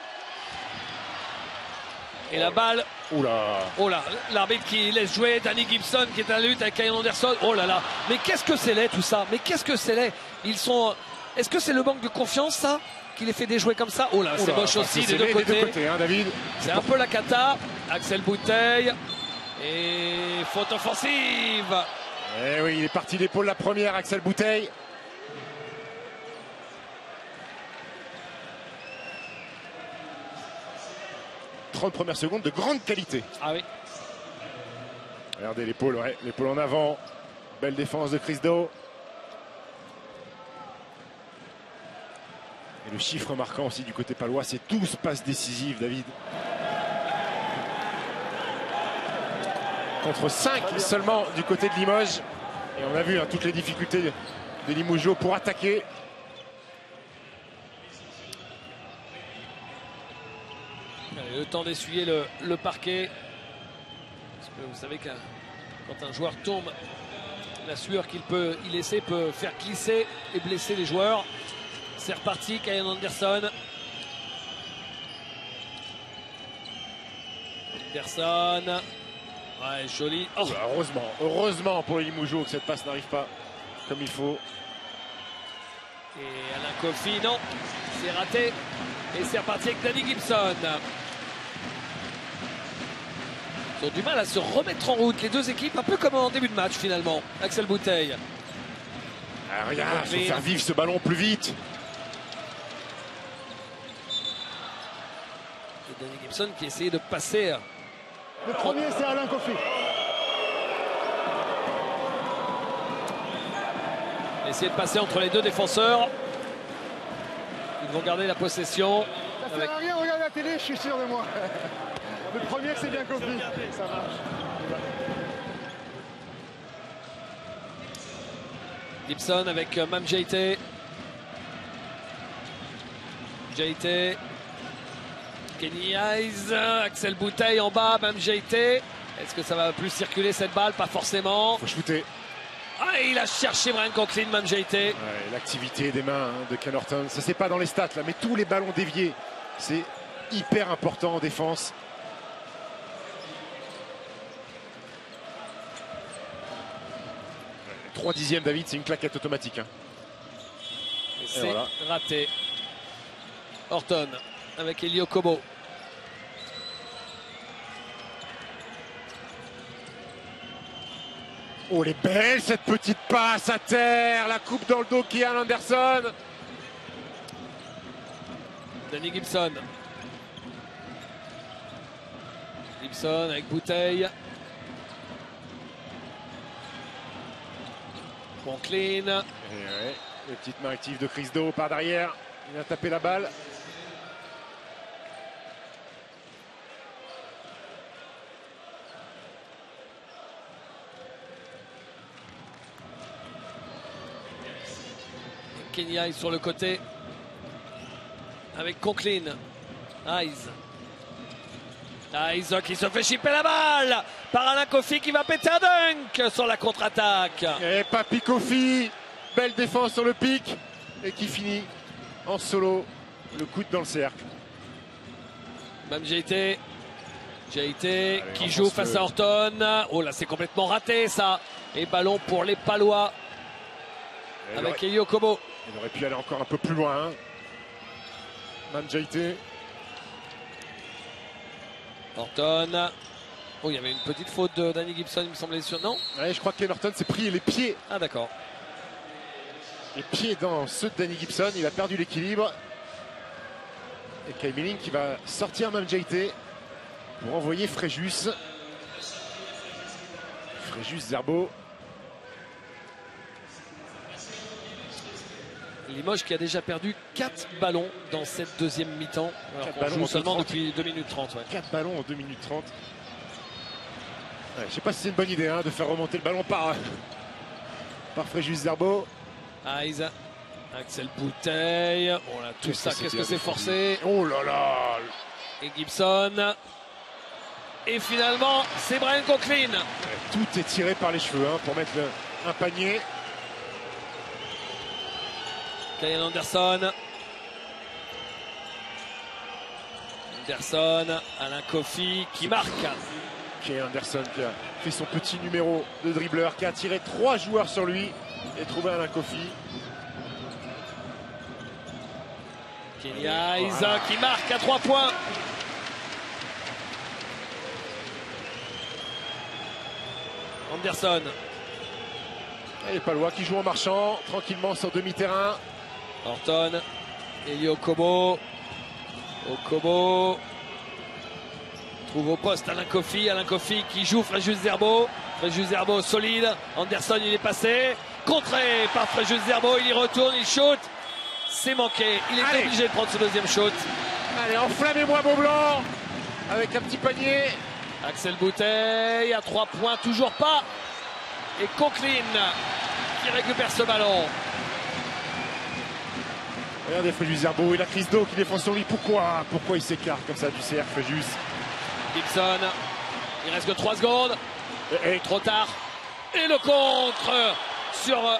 Et la balle Oula Oh là, l'arbitre qui laisse jouer Danny Gibson qui est à la lutte avec Kyan Anderson. Oh là là, mais qu'est-ce que c'est laid tout ça? Mais qu'est-ce que c'est laid? Ils sont. Est-ce que c'est le manque de confiance ça qui les fait déjouer comme ça? Oh là, c'est moche aussi des deux côtés. côtés, hein, David. C'est un peu la cata. Axel Bouteille et faute offensive. Eh oui, il est parti d'épaule la première, Axel Bouteille. « 30 premières secondes de grande qualité. Ah oui. Regardez l'épaule, ouais, l'épaule en avant. Belle défense de Chris Doe. Et le chiffre marquant aussi du côté palois, c'est 12 passes décisives, David. Contre 5 seulement du côté de Limoges. Et on a vu hein, toutes les difficultés de Limoujo pour attaquer. Le temps d'essuyer le, le parquet. Parce que vous savez que quand un joueur tombe, la sueur qu'il peut y laisser peut faire glisser et blesser les joueurs. C'est reparti, Kyan Anderson. Anderson. Ouais, joli. Oh, Bah, heureusement, heureusement pour Limoujo que cette passe n'arrive pas comme il faut. Et Alain Kofi, non, c'est raté. Et c'est reparti avec Danny Gibson. Ils ont du mal à se remettre en route, les deux équipes, un peu comme en début de match finalement. Axel Bouteille. Ah, rien, il faut faire vivre ce ballon plus vite. Et Danny Gibson qui essayait de passer. Le premier, c'est Alain Kofi. Essayer de passer entre les deux défenseurs. Ils vont garder la possession. Ça Avec- sert à rien, regarde la télé, je suis sûr de moi. Le premier, c'est bien Kofi. Ça marche. Gibson avec euh, Mam Jaité. Jaité. Kenny Eyes. Axel Bouteille en bas. Mam Jaité. Est-ce que ça va plus circuler cette balle? Pas forcément. faut shooter. Ah, il a cherché Brian Conklin, Mam. Ouais, L'activité des mains hein, de Ken Horton, ça c'est pas dans les stats là, mais tous les ballons déviés, c'est hyper important en défense. 3 dixièmes David, c'est une claquette automatique. hein. Et C'est voilà. raté. Horton avec Elio Kobo. Oh, elle est belle cette petite passe à terre, la coupe dans le dos Kian Anderson. Danny Gibson. Gibson avec bouteille. Conklin. Et ouais, les petites mains actives de Chris Do par derrière. Il a tapé la balle. Kenya est sur le côté. Avec Conklin. Eyes. Eyes qui se fait chipper la balle par Alain Kofi qui va péter un dunk sur la contre-attaque. Et Papi Kofi, belle défense sur le pic. Et qui finit en solo, le coude dans le cercle. Même JT. JT qui joue face le- à Horton. Oh là, c'est complètement raté ça. Et ballon pour les Palois Et avec aurait, Elio Kobo. il aurait pu aller encore un peu plus loin. Hein. Manjaite. Horton. Oh, il y avait une petite faute de Danny Gibson, il me semblait sûr. Non Ouais, je crois que Ken Horton s'est pris les pieds, Ah, d'accord. les pieds dans ceux de Danny Gibson. Il a perdu l'équilibre. Et Kai Milling qui va sortir Manjaite pour envoyer Fréjus. Fréjus Zerbo. Limoges qui a déjà perdu 4 ballons dans cette deuxième mi-temps. Alors qu'on ballons joue en seulement 30. depuis 2 minutes 30. ouais. 4 ballons en 2 minutes 30. Ouais, je sais pas si c'est une bonne idée hein, de faire remonter le ballon par, par Fréjus Zerbo. Eyes. Axel Bouteille. Oh là, tout ça, que qu'est-ce que c'est forcé. Oh là là Et Gibson. Et finalement, c'est Brian Conklin. Tout est tiré par les cheveux hein, pour mettre le- un panier. Kyan Anderson. Anderson, Alain Kofi qui marque. Kay Anderson qui a fait son petit numéro de dribbleur, qui a attiré trois joueurs sur lui et trouvé Alain Kofi. Kenny Eyes qui marque à 3 points. Anderson. Et les Palois qui jouent en marchant tranquillement sur demi-terrain. Horton. Elio Kobo. Okobo. Trouve au poste Alain Kofi. Alain Kofi qui joue Fréjus Zerbo. Fréjus Zerbo solide. Anderson il est passé. Contré par Fréjus Zerbo. Il y retourne, il shoot. C'est manqué. Il est Allez. obligé de prendre ce deuxième shoot. Allez, enflammez-moi Beaublanc avec un petit panier. Axel Bouteille à 3 points, toujours pas. Et Conklin qui récupère ce ballon. Regardez Fréjus Zerbo et la crise d'eau qui défend sur lui. Pourquoi Pourquoi il s'écarte comme ça du CR Fréjus? Gibson. Il reste que 3 secondes. Et- Trop tard. Et le contre sur euh,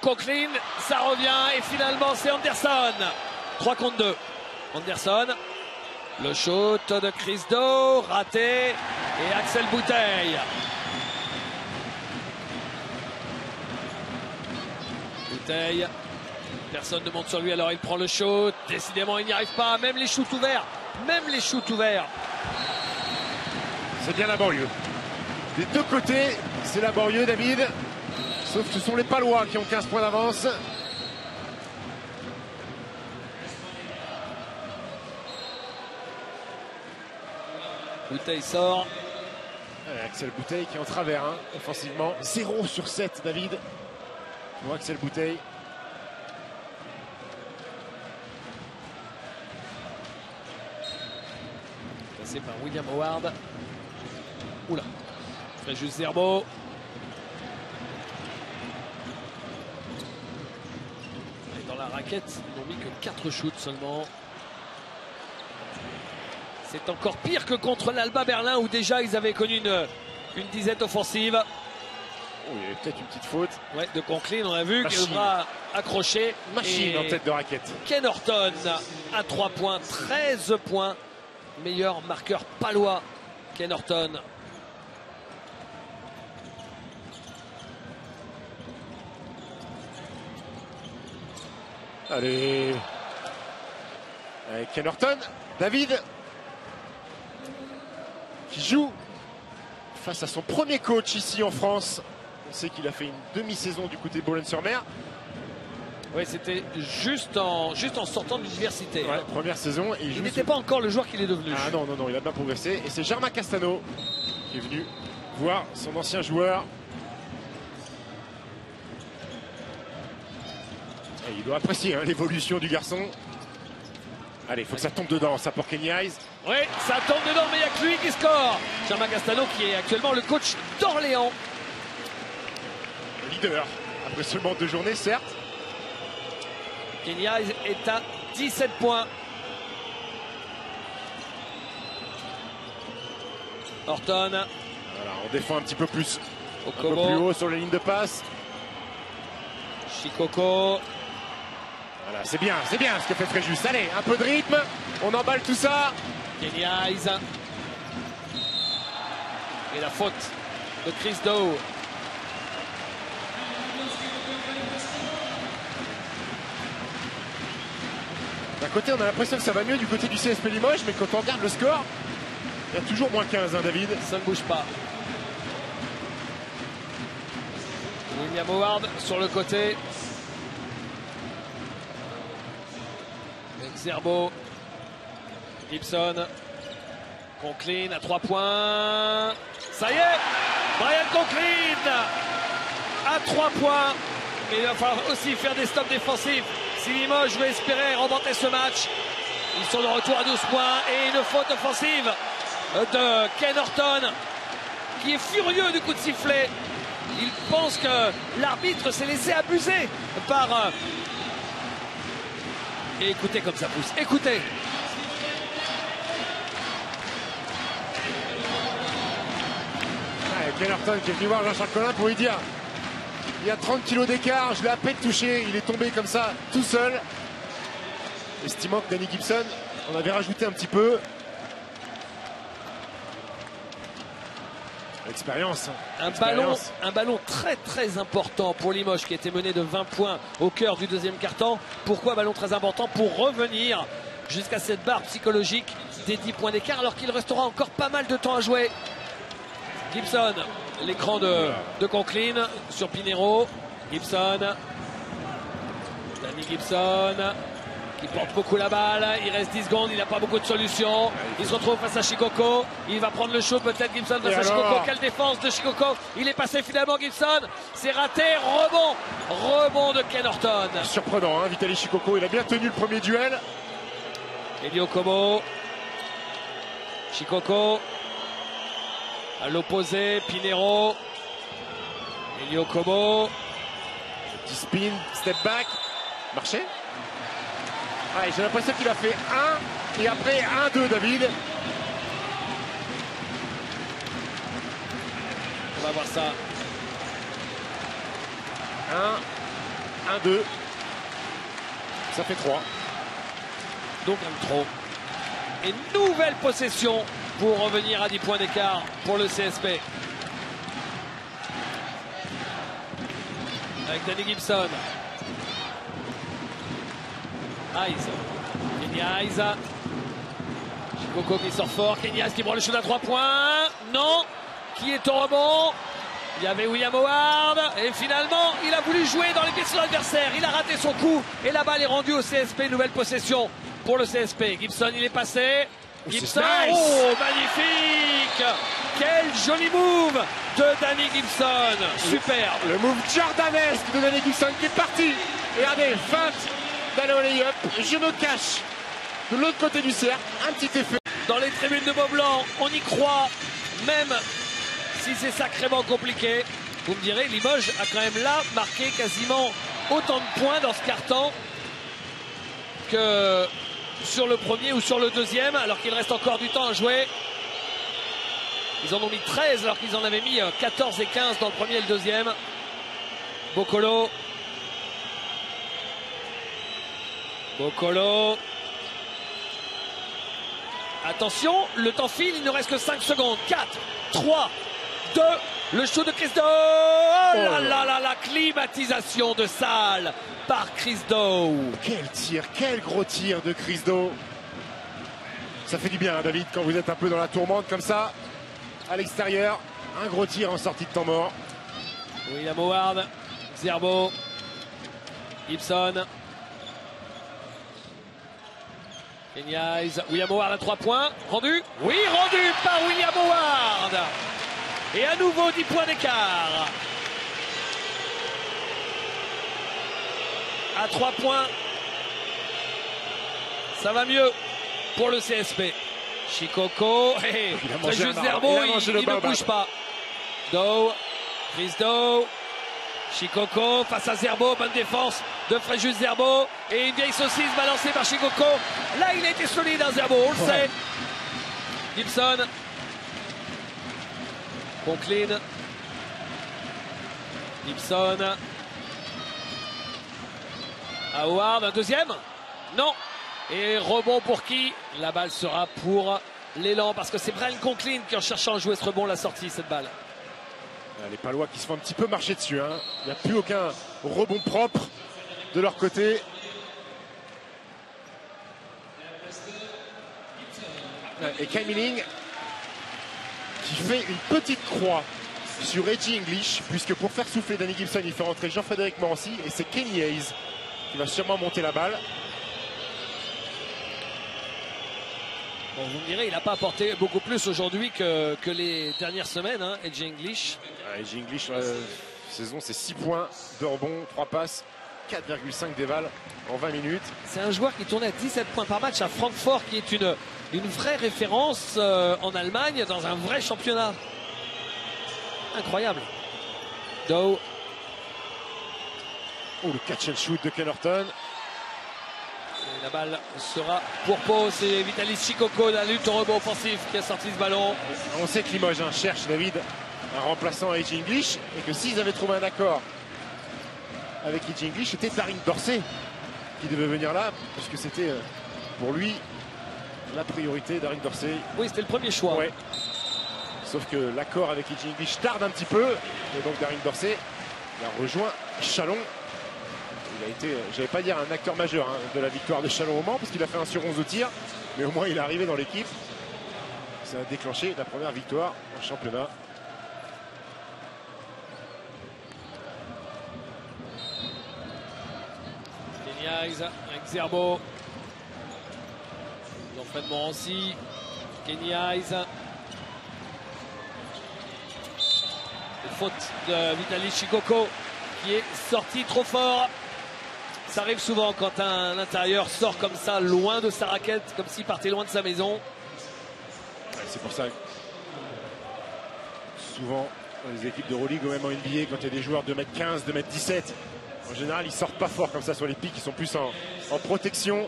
Conklin. Ça revient. Et finalement, c'est Anderson. 3 contre 2. Anderson. Le shoot de Chris Doe. Raté. Et Axel Bouteille. Bouteille. Personne ne monte sur lui alors il prend le shoot. Décidément, il n'y arrive pas. Même les shoots ouverts. Même les shoots ouverts. C'est bien laborieux. Des deux côtés, c'est laborieux, David. Sauf que ce sont les Palois qui ont 15 points d'avance. Bouteille sort. Axel Bouteille qui est en travers, hein, offensivement. 0 sur 7, David. Pour Axel Bouteille. Passé par William Howard. Oula. Fréjus Zerbo. Et dans la raquette, ils n'ont mis que 4 shoots seulement. C'est encore pire que contre l'Alba Berlin où déjà ils avaient connu une, une dizaine offensive. Oh, il y avait peut-être une petite faute. Ouais, de Conklin, on a vu Machine. bras accroché. Machine en tête de raquette. Ken Horton à 3 points, 13 points. Meilleur marqueur palois, Ken Horton. Allez. Avec Ken Horton. David. Qui joue face à son premier coach ici en France. On sait qu'il a fait une demi-saison du côté Boulogne-sur-Mer. Oui, c'était juste en, juste en sortant de l'université. Ouais, première saison. Et il n'était sous- pas encore le joueur qu'il est devenu. Ah non, non, non, il a bien progressé. Et c'est Germain Castano qui est venu voir son ancien joueur. Et il doit apprécier hein, l'évolution du garçon. Allez, il faut que ça tombe dedans, ça pour Kenny Eyes. Oui, ça tombe dedans, mais il n'y a que lui qui score. Germain Castano qui est actuellement le coach d'Orléans. Leader. Après seulement deux journées, certes. Kenya est à 17 points. Horton, Voilà, on défend un petit peu plus, un peu plus haut sur les lignes de passe. Chikoko. Voilà, c'est bien, c'est bien ce que fait Fréjus. Allez, un peu de rythme, on emballe tout ça. Kenny Eyes. Et la faute de Chris Doe. D'un côté, on a l'impression que ça va mieux du côté du CSP Limoges, mais quand on regarde le score, il y a toujours moins 15, hein, David. Ça ne bouge pas. William Howard sur le côté. Zerbo. Gibson. Conklin à 3 points. Ça y est Brian Conklin à 3 points. Mais il va falloir aussi faire des stops défensifs. Si Limoges veut espérer remporter ce match, ils sont de retour à 12 points et une faute offensive de Ken Horton qui est furieux du coup de sifflet. Il pense que l'arbitre s'est laissé abuser par. Et écoutez comme ça pousse. Écoutez. Ouais, Ken Horton qui est venu voir Jean-Charles Collin pour lui dire il y a 30 kilos d'écart, je l'ai à peine touché, il est tombé comme ça tout seul. Estimant que Danny Gibson en avait rajouté un petit peu. L'expérience. Un Expérience. ballon, un ballon très très important pour Limoges qui était mené de 20 points au cœur du deuxième quart-temps. Pourquoi ballon très important Pour revenir jusqu'à cette barre psychologique des 10 points d'écart alors qu'il restera encore pas mal de temps à jouer. Gibson, l'écran de, de Conklin sur Pinero. Gibson. Danny Gibson. Il porte beaucoup la balle, il reste 10 secondes, il n'a pas beaucoup de solutions. Il se retrouve face à Shikoko. Il va prendre le shoot, peut-être Gibson face Et à Shikoko. Quelle défense de Shikoko. Il est passé finalement Gibson. C'est raté. Rebond. Rebond de Ken Horton. Surprenant, hein, Vitaly Chikoko. Il a bien tenu le premier duel. Elio Kobo. Shikoko. À l'opposé, Pinero. Elio Kobo. Petit spin, step back. Marché? Ouais, J'ai l'impression qu'il a fait 1 et après 1-2, David. On va voir ça. 1, 1, 2. Ça fait 3. Donc un trop. Et nouvelle possession pour revenir à 10 points d'écart pour le CSP. Avec Danny Gibson. Hayes. Kenny Hayes. Chikoko qui sort fort. Kenny Hayes qui prend le shoot à 3 points. Non. Qui est au rebond? Il y avait William Howard. Et finalement, il a voulu jouer dans les pieds de son adversaire. Il a raté son coup. Et la balle est rendue au CSP. Nouvelle possession pour le CSP. Gibson, il est passé. c'est Gibson, nice. oh, magnifique Quel joli move de Danny Gibson. Super. Le move jordanesque de Danny Gibson qui est parti. Et regardez, feinte d'aller au lay-up. Je me cache de l'autre côté du cercle. Un petit effet. Dans les tribunes de Beaublanc, on y croit, même si c'est sacrément compliqué. Vous me direz, Limoges a quand même là marqué quasiment autant de points dans ce carton que sur le premier ou sur le deuxième, alors qu'il reste encore du temps à jouer. Ils en ont mis 13 alors qu'ils en avaient mis euh, 14 et 15 dans le premier et le deuxième. Bocolo. Bocolo. Attention, le temps file, il ne reste que 5 secondes. 4, 3, 2, le shoot de Chris Doe. Oh là là là, la climatisation de salle par Chris Doe. Quel tir, quel gros tir de Chris Do. Ça fait du bien, hein, David, quand vous êtes un peu dans la tourmente comme ça, à l'extérieur. Un gros tir en sortie de temps mort. William Howard, Zerbo, Gibson. William Howard à 3 points. Rendu Oui, rendu par William Howard. Et à nouveau 10 points d'écart. À 3 points. Ça va mieux pour le CSP. Chicoco, hey, Il juste Zerbo. Il il, ne bouge pas. Doe, Chris Doe, Chicoco face à Zerbo, bonne défense de Fréjus Zerbo et une vieille saucisse balancée par Chicoco. Là, il a été solide, hein, Zerbo, on le Ouais. sait. Gibson. Conklin. Gibson. Howard, un deuxième? Non. Et rebond pour qui? La balle sera pour l'élan parce que c'est Brian Conklin qui en cherchant à jouer ce rebond l'a sorti cette balle. Ah, Les Palois qui se font un petit peu marcher dessus. hein. Il n'y a plus aucun rebond propre de leur côté. Et Kai Milling qui fait une petite croix sur Reggie English, puisque pour faire souffler Danny Gibson, il fait rentrer Jean-Frédéric Morancy et c'est Kenny Hayes qui va sûrement monter la balle. Bon, vous me direz, il n'a pas apporté beaucoup plus aujourd'hui que, que les dernières semaines, hein, Edge English. Ah, Reggie English, euh, saison, c'est 6 points, 2 rebonds, 3 passes, 4,5 déval en 20 minutes. C'est un joueur qui tournait à 17 points par match à Francfort, qui est une, une vraie référence euh, en Allemagne dans un vrai championnat. Incroyable. Doe, Oh, le catch and shoot de Ken Horton. et la balle sera pour Pau. C'est Vitalis Chikoko, la lutte au rebond offensif, qui a sorti ce ballon. On sait que Limoges hein, cherche, David, un remplaçant à Edge English et que s'ils avaient trouvé un accord avec English, c'était Taring Dorsey qui devait venir là, puisque c'était euh, pour lui la priorité d'Aring Dorsey. Oui, c'était le premier choix. Ouais. Sauf que l'accord avec Edge English tarde un petit peu, et donc Daring Dorsey il a rejoint Chalon. Il a été, euh, j'allais pas dire un acteur majeur hein, de la victoire de Chalon au Mans, parce qu'il a fait un sur 11 au tir, mais au moins il est arrivé dans l'équipe. Ça a déclenché la première victoire en championnat. Hayes avec Zerbo. Jean-Fred Morancy, Kenny Eyes. Faute de Vitaly Chikoko qui est sorti trop fort. Ça arrive souvent quand un intérieur sort comme ça, loin de sa raquette, comme s'il partait loin de sa maison. C'est pour ça que souvent, les équipes de Euroleague ou même en NBA, quand il y a des joueurs de 2m15, 2m17, en général, ils sortent pas fort comme ça sur les pics. Ils sont plus en, protection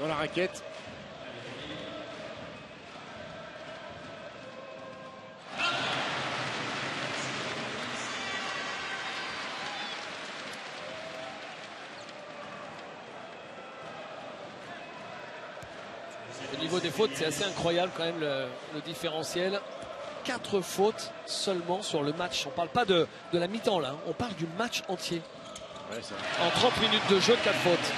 dans la raquette. Au niveau des fautes, c'est assez incroyable quand même le, différentiel. Quatre fautes seulement sur le match. On parle pas de, de la mi-temps là, hein. on parle du match entier. En 30 minutes de jeu, 4 fautes.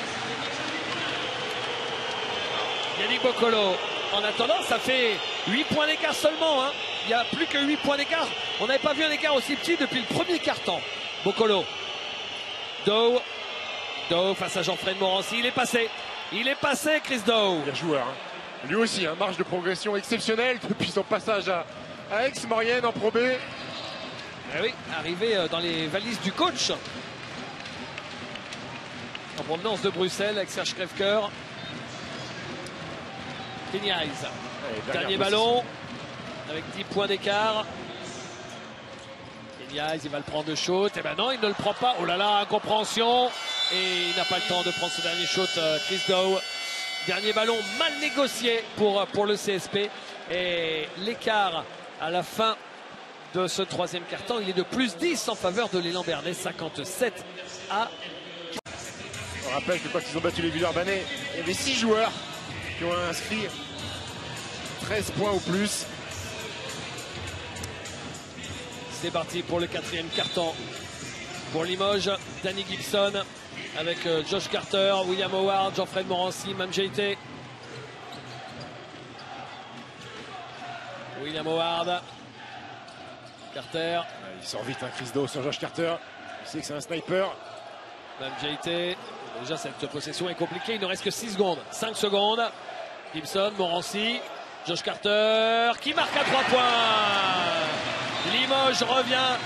Yannick Bocolo. En attendant, ça fait 8 points d'écart seulement. hein. Il n'y a plus que 8 points d'écart. On n'avait pas vu un écart aussi petit depuis le premier quart-temps. Bocolo. Doe. Doe face à Jean-Fred Morancy. Il est passé. Il est passé, Chris Doe. Bien joueur. hein. Lui aussi, un marge de progression exceptionnelle depuis son passage à, à Aix-Maurienne en Pro B. Eh oui, arrivé euh, dans les valises du coach. En provenance de Bruxelles avec Serge Krefker. Kenny Dernier ballon avec 10 points d'écart. Kenny il va le prendre de shoot. Et ben non, il ne le prend pas. Oh là là, incompréhension. Et il n'a pas le temps de prendre ce dernier shoot, euh, Chris Dow. Dernier ballon mal négocié pour, euh, pour le CSP. Et l'écart à la fin de ce troisième quart-temps, il est de plus 10 en faveur de l'élan Bernet, 57 à On rappelle que quand ils ont battu les Villers-Banais, il y avait 6 joueurs qui ont inscrit 13 points ou plus. C'est parti pour le quatrième carton. Pour Limoges, Danny Gibson avec euh, Josh Carter, William Howard, Jean-Fred Morancy, Mam JT. William Howard. Carter, Il sort vite, hein, Chris Doe sur Josh Carter. Il sait que c'est un sniper. Mam JT. Déjà, cette possession est compliquée. Il ne reste que 6 secondes. 5 secondes. Gibson, Morancy, Josh Carter qui marque à 3 points. Limoges revient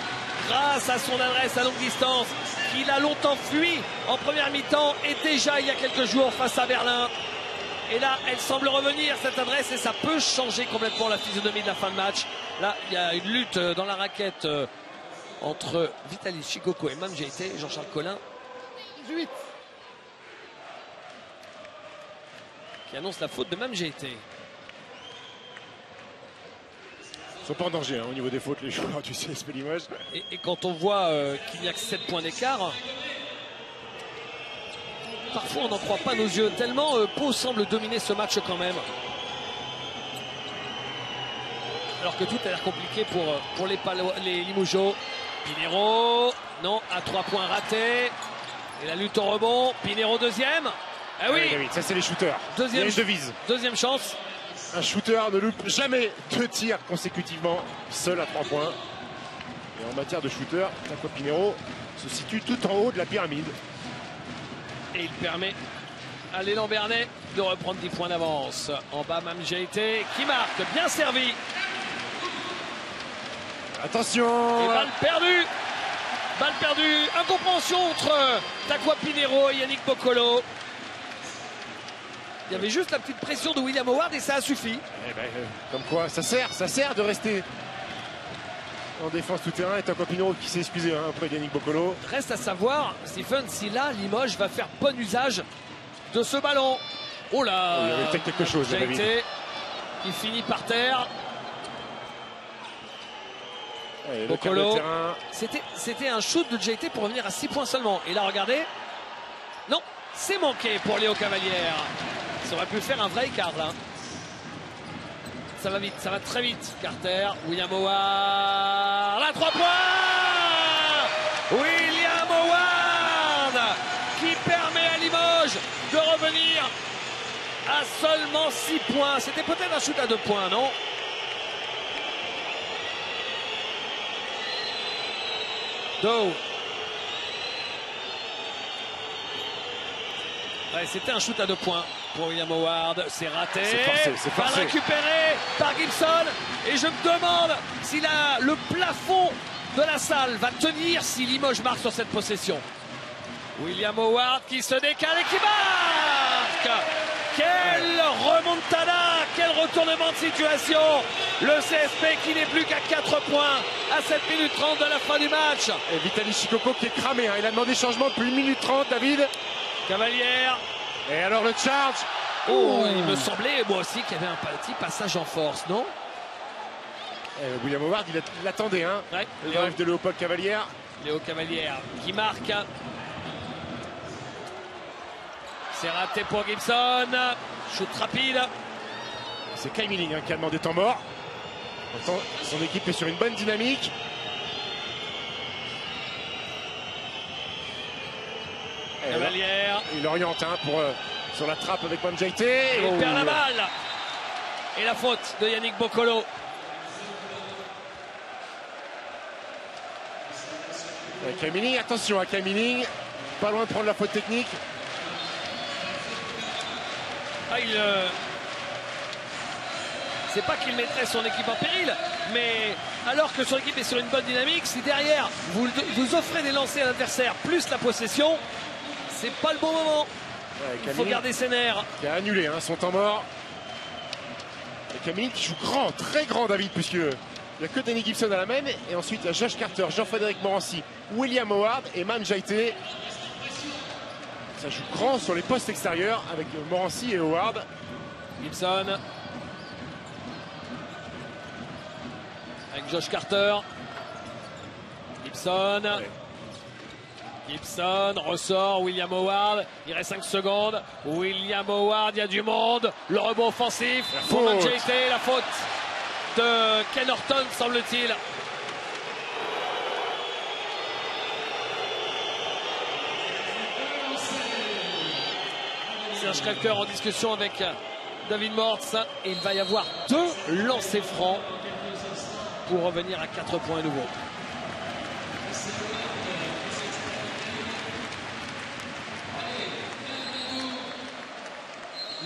grâce à son adresse à longue distance qu'il a longtemps fui en première mi-temps et déjà il y a quelques jours face à Berlin. Et là, elle semble revenir, cette adresse, et ça peut changer complètement la physionomie de la fin de match. Là, il y a une lutte dans la raquette euh, entre Vitaly Chikoko et Mam JT, Jean-Charles Collin, 18. Qui annonce la faute de Mam JT. Ils sont pas en danger hein, au niveau des fautes, les joueurs du CSP Limoges. Et, et quand on voit euh, qu'il n'y a que 7 points d'écart, parfois on n'en croit pas nos yeux, tellement euh, Pau semble dominer ce match quand même. Alors que tout a l'air compliqué pour, euh, pour les, Palo- les Limougeaux. Pinero, non, à 3 points raté. Et la lutte au rebond. Pinero deuxième. Ah oui, Ouais, David, ça c'est les shooters. Deuxième- devise. deuxième chance. Un shooter ne loupe jamais deux tirs consécutivement, seul à 3 points. Et en matière de shooter, Taco Pinero se situe tout en haut de la pyramide. Et il permet à l'élan Bernet de reprendre 10 points d'avance. En bas, Mam JT qui marque, bien servi. Attention Et balle perdue. Balle perdue. Incompréhension entre Takwa Pinero et Yannick Bocolo. Il y avait juste la petite pression de William Howard et ça a suffi. Eh ben, euh, Comme quoi, ça sert, ça sert de rester en défense tout terrain. Et Taco Pinero qui s'est excusé hein, auprès d'Yannick Bocolo. Reste à savoir, Stephen, si là, Limoges va faire bon usage de ce ballon. Oh là il y avait peut-être quelque chose, qui finit par terre. Ouais. C'était, c'était un shoot de JT pour revenir à 6 points seulement. Et là, regardez. Non, c'est manqué pour Léo Cavalière. Ça aurait pu faire un vrai écart là. Ça va vite, ça va très vite. Carter, William Howard. Là, 3 points William Howard qui permet à Limoges de revenir à seulement 6 points. C'était peut-être un shoot à 2 points, non? Doe. Ouais, c'était un shoot à deux points. pour William Howard. C'est raté. C'est forcé, forcé. récupérée par Gibson. Et je me demande si la- le plafond de la salle va tenir si Limoges marque sur cette possession. William Howard qui se décale et qui marque Quelle remontada Quel retournement de situation Le CSP qui n'est plus qu'à 4 points à 7 minutes 30 de la fin du match. Et Vitaly Chikoko qui est cramé. hein. Il a demandé changement depuis 1 minute 30, David. Cavalière. Et alors le charge. Oh, il me semblait moi aussi qu'il y avait un petit passage en force, non? Et William Howard, il, a- il attendait. Hein. Ouais, Le Léo, de Léopold Cavalière. Léo Cavalière qui marque. C'est raté pour Gibson. Shoot rapide. C'est Kai Milling hein, qui a demandé temps mort. Son équipe est sur une bonne dynamique. Et là, Cavalière. il oriente hein, pour, euh, sur la trappe avec Mam Jaite. Il Oh, perd la balle. Et la faute de Yannick Boccolo. Milling, attention à Kai Milling. Pas loin de prendre la faute technique. Ah, il, euh, C'est pas qu'il mettrait son équipe en péril, mais alors que son équipe est sur une bonne dynamique, si derrière vous, vous offrez des lancers à l'adversaire plus la possession, c'est pas le bon moment. Ouais, Il faut garder ses nerfs. qui a annulé hein, son temps mort. Et Kai Milling qui joue grand, très grand David, puisque il n'y a que Danny Gibson à la main. Et ensuite, il y a Josh Carter, Jean-Frédéric Morancy, William Howard et Mam Jaite. Ça joue grand sur les postes extérieurs avec Morancy et Howard. Gibson. Avec Josh Carter. Gibson. Ouais. Gibson ressort, William Howard, il reste 5 secondes. William Howard, il y a du monde. Le rebond offensif. La Pour la faute de Ken Horton, semble-t-il. Serge Kalker en discussion avec David Mortz. Et il va y avoir deux lancers francs pour revenir à 4 points à nouveau.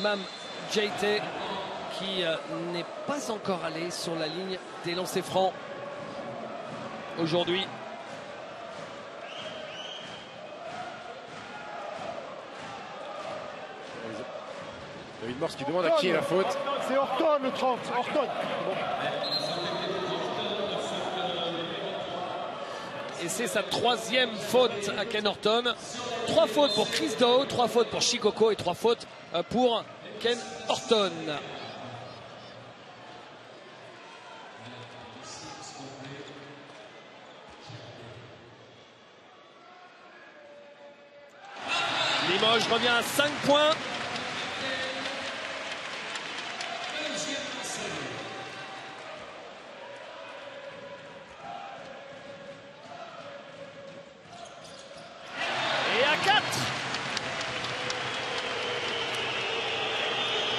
Mam Jaite qui euh, n'est pas encore allé sur la ligne des lancers francs aujourd'hui. David Morse qui demande à qui est la faute. C'est Horton le 30. Horton. Bon. Et c'est sa troisième faute à Ken Horton. Trois fautes pour Chris Dow, trois fautes pour Shikoko et trois fautes pour Ken Horton. Limoges revient à 5 points. Et à 4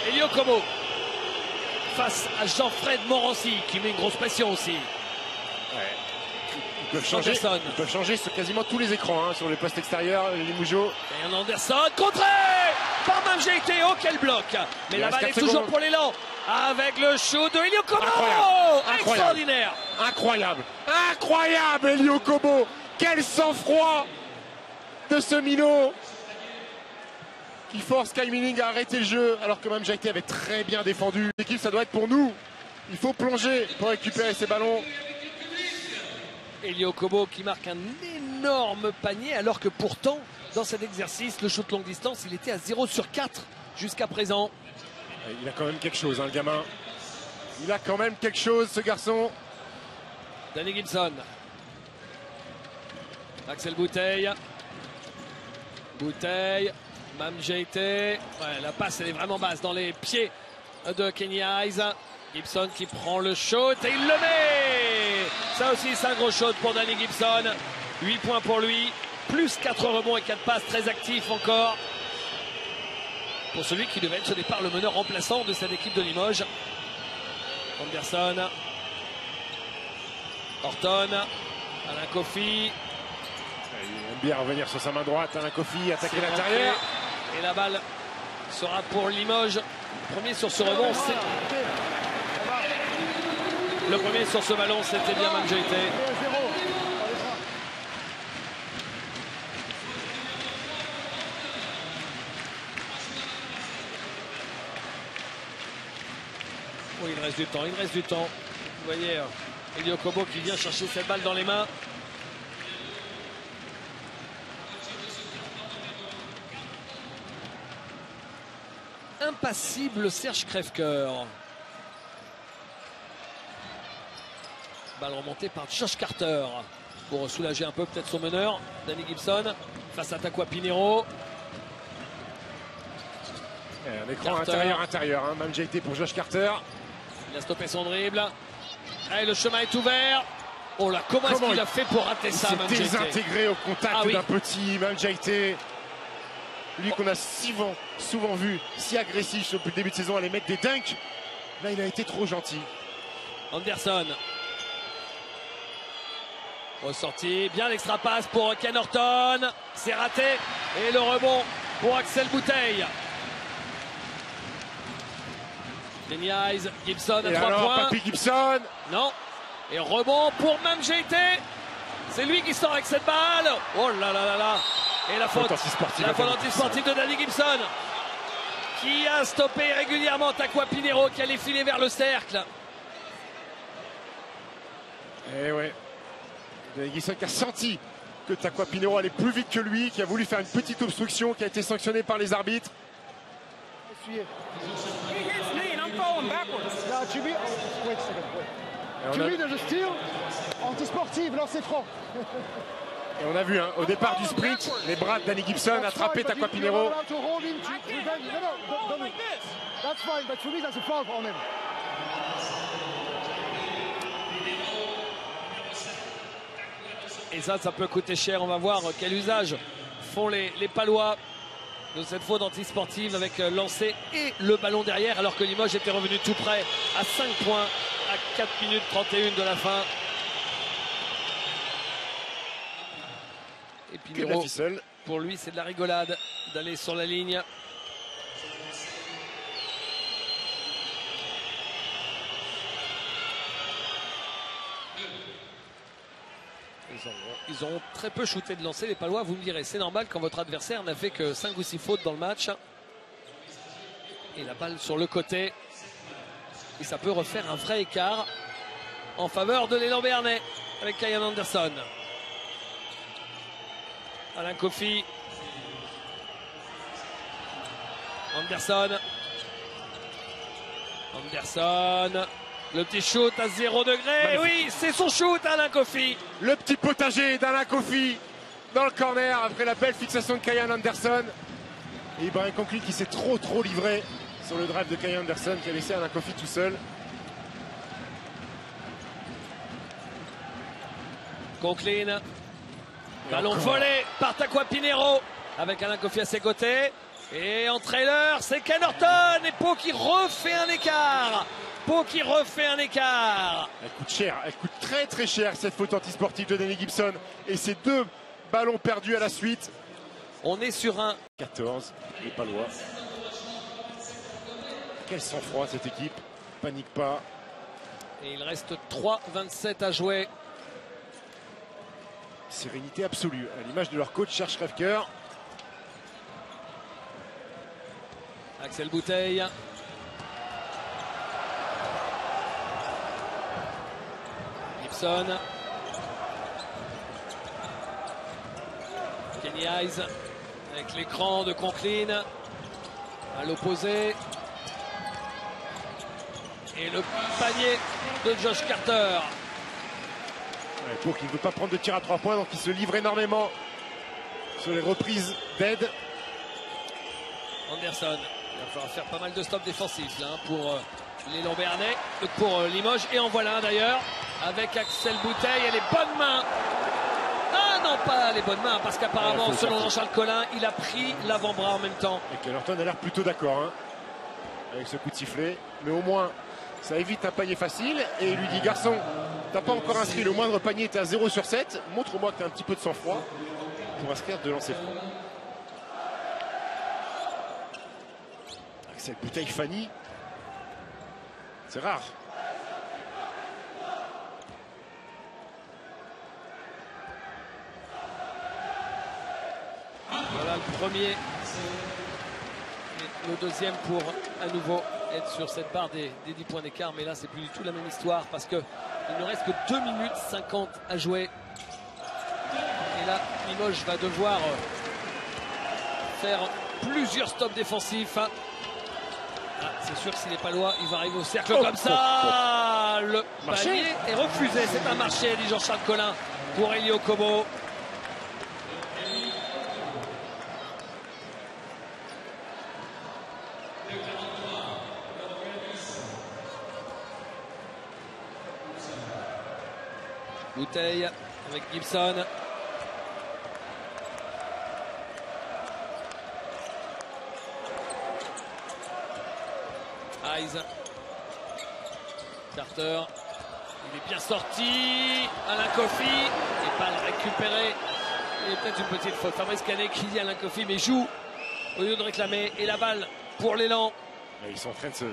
Elio Como face à Jean-Fred Morancy qui met une grosse pression aussi. Ils peuvent changer, Anderson. ils peuvent changer sur quasiment tous les écrans, hein, sur les postes extérieurs, les Mougeot. Et Anderson, contré par Mam GT. Oh quel bloc Mais la balle est toujours secondes. pour l'élan avec le shoot de Elio Incroyable. Incroyable. Extraordinaire Incroyable, incroyable Elio Kobo Quel sang-froid de ce minot qui force Kai Milling à arrêter le jeu alors que même Jaité avait très bien défendu. L'équipe, ça doit être pour nous. Il faut plonger pour récupérer ces ballons. Elio Kobo qui marque un énorme panier alors que pourtant dans cet exercice le shoot longue distance il était à 0 sur 4 jusqu'à présent. Il a quand même quelque chose, hein, le gamin. Il a quand même quelque chose, ce garçon. Danny Gibson. Axel Bouteille. Bouteille. Mam Jaite. Ouais, la passe, elle est vraiment basse dans les pieds de Kenny Eyes. Gibson qui prend le shot et il le met Ça aussi, c'est un gros shot pour Danny Gibson. 8 points pour lui. Plus 4 rebonds et 4 passes, très actif encore. Pour celui qui devait être au départ le meneur remplaçant de cette équipe de Limoges. Anderson. Horton, Alain Kofi, Il aime bien revenir sur sa main droite. Alain Kofi, attaquer l'intérieur. Et la balle sera pour Limoges. Premier sur ce rebond, c'est... Le premier sur ce ballon, c'était bien Manjete. Oui, il reste du temps, il reste du temps. Vous voyez, euh, Elio Kobo qui vient chercher cette balle dans les mains. Impassible Serge Crèvecoeur. Balle remontée par Josh Carter pour soulager un peu peut-être son meneur, Danny Gibson, face à Takwa Pinero. Un écran intérieur-intérieur, hein. même été pour Josh Carter. Il a stoppé son dribble. Allez, le chemin est ouvert. Oh là, comment, est-ce qu'il a fait pour rater ça, Il s'est désintégré au contact ah d'un petit Manjaité. Lui qu'on a souvent, souvent vu si agressif depuis le début de saison, aller mettre des dunks. Là, il a été trop gentil. Anderson. Ressorti. Bien l'extra passe pour Ken Horton. C'est raté. Et le rebond pour Axel Bouteille. Eyes, Gibson à 3 points. Papy Gibson. Non. Et rebond pour même GT. C'est lui qui sort avec cette balle. Oh là là là là. Et la faute, la faute antisportive de Danny Gibson qui a stoppé régulièrement Takwa Pinero qui allait filer vers le cercle. Et eh ouais. Danny Gibson qui a senti que Takwa Pinero allait plus vite que lui, qui a voulu faire une petite obstruction qui a été sanctionnée par les arbitres. antisportive, lancer franc. Et on a vu hein, au départ du sprint, les bras de Danny Gibson attrapés Takwa Pinero. Et ça, ça peut coûter cher. On va voir quel usage font les, les Palois de cette faute antisportive avec euh, lancé et le ballon derrière alors que Limoges était revenu tout près à 5 points à 4 minutes 31 de la fin. Et puis pour lui, c'est de la rigolade d'aller sur la ligne. Ils ont, très peu shooté de lancer les Palois. Vous me direz, c'est normal quand votre adversaire n'a fait que 5 ou 6 fautes dans le match. Et la balle sur le côté. Et ça peut refaire un vrai écart en faveur de l'élan Bernet avec Kyan Anderson. Alain Kofi. Anderson. Anderson. Le petit shoot à 0 degré. Oui, c'est son shoot, Alain Kofi. Le petit potager d'Alain Kofi dans le corner après la belle fixation de Kyan Anderson. Et Ibrahim Conklin qui s'est trop trop livré sur le drive de Kyan Anderson qui a laissé Alain Kofi tout seul. Conklin Ballon volé par Takwa Pinero avec Alain Kofi à ses côtés. Et en trailer, c'est Ken et Pau qui refait un écart. Pau qui refait un écart. Elle coûte cher, elle coûte très très cher cette faute antisportive de Danny Gibson. Et ces deux ballons perdus à la suite. On est sur un 14, les Palois. Quel sang-froid cette équipe, panique pas. Et il reste 3-27 à jouer sérénité absolue, à l'image de leur coach Serge Schrefker. Axel Bouteille. Gibson. Kenny Eyes avec l'écran de Conklin à l'opposé. Et le panier de Josh Carter pour qu'il ne veut pas prendre de tir à trois points, donc il se livre énormément sur les reprises d'aide. Anderson, il va falloir faire pas mal de stops défensifs là, pour euh, les Lombernais, euh, pour euh, Limoges. Et en voilà un d'ailleurs, avec Axel Bouteille et les bonnes mains. Ah non, pas les bonnes mains, parce qu'apparemment, selon Jean-Charles Collin, il a pris l'avant-bras en même temps. Et Kellerton a l'air plutôt d'accord hein, avec ce coup de sifflet. Mais au moins, ça évite un panier facile. Et il lui dit Garçon, t'as pas encore inscrit le moindre panier, t'es à 0 sur 7. Montre-moi que t'as un petit peu de sang-froid pour inscrire de lancer franc. Axel Bouteille Fanny. C'est rare. Voilà le premier. Le deuxième pour à nouveau être sur cette barre des, des 10 points d'écart. Mais là, c'est plus du tout la même histoire parce que il ne reste que 2 minutes 50 à jouer. Et là, Limoges va devoir euh, faire plusieurs stops défensifs. Ah, c'est sûr que s'il n'est pas loin, il va arriver au cercle Oh, comme oh, ça. Le Marché. panier est refusé. C'est un marché, dit Jean-Charles Collin pour Elio Kobo. Bouteille avec Gibson. Hayes. Carter. Il est bien sorti. Alain Kofi. Et pas le récupérer. A peut-être une petite faute. Fabrice Canet qui dit Alain Kofi, mais joue au lieu de réclamer. Et la balle pour l'élan. Et Ils sont en train de se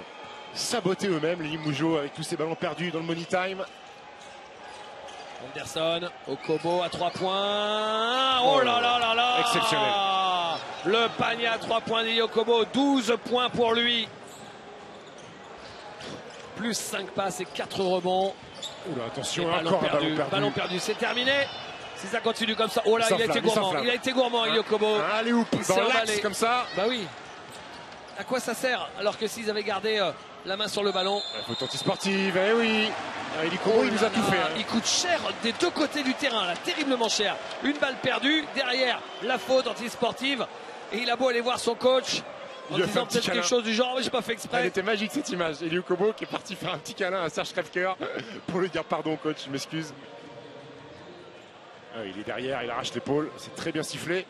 saboter eux-mêmes, les Limougeaux, avec tous ces ballons perdus dans le money time. Anderson, Okobo à 3 points. Oh là là là là Exceptionnel. Le panier à 3 points d'Yokobo, 12 points pour lui. Plus 5 passes et 4 rebonds. Oula, Et attention, ballon encore perdu. ballon perdu. Ballon perdu, c'est terminé. Si ça continue comme ça, oh là, Il il a été il gourmand. Il a été gourmand, Yokobo. Allez, oup, Il s'est dans l'axe emballé. comme ça. Bah oui. À quoi ça sert alors que s'ils avaient gardé euh, la main sur le ballon? La faute anti-sportive, eh oui. Ah, il nous a tout fait. hein. Il coûte cher des deux côtés du terrain, là, terriblement cher. Une balle perdue, derrière la faute antisportive. Et il a beau aller voir son coach en Il lui a fait disant peut-être quelque chose du genre, mais j'ai pas fait Elle exprès. était magique cette image. Eli Kobo qui est parti faire un petit câlin à Serge Krefker pour lui dire pardon coach, je m'excuse. Ah, il est derrière, il arrache l'épaule, c'est très bien sifflé.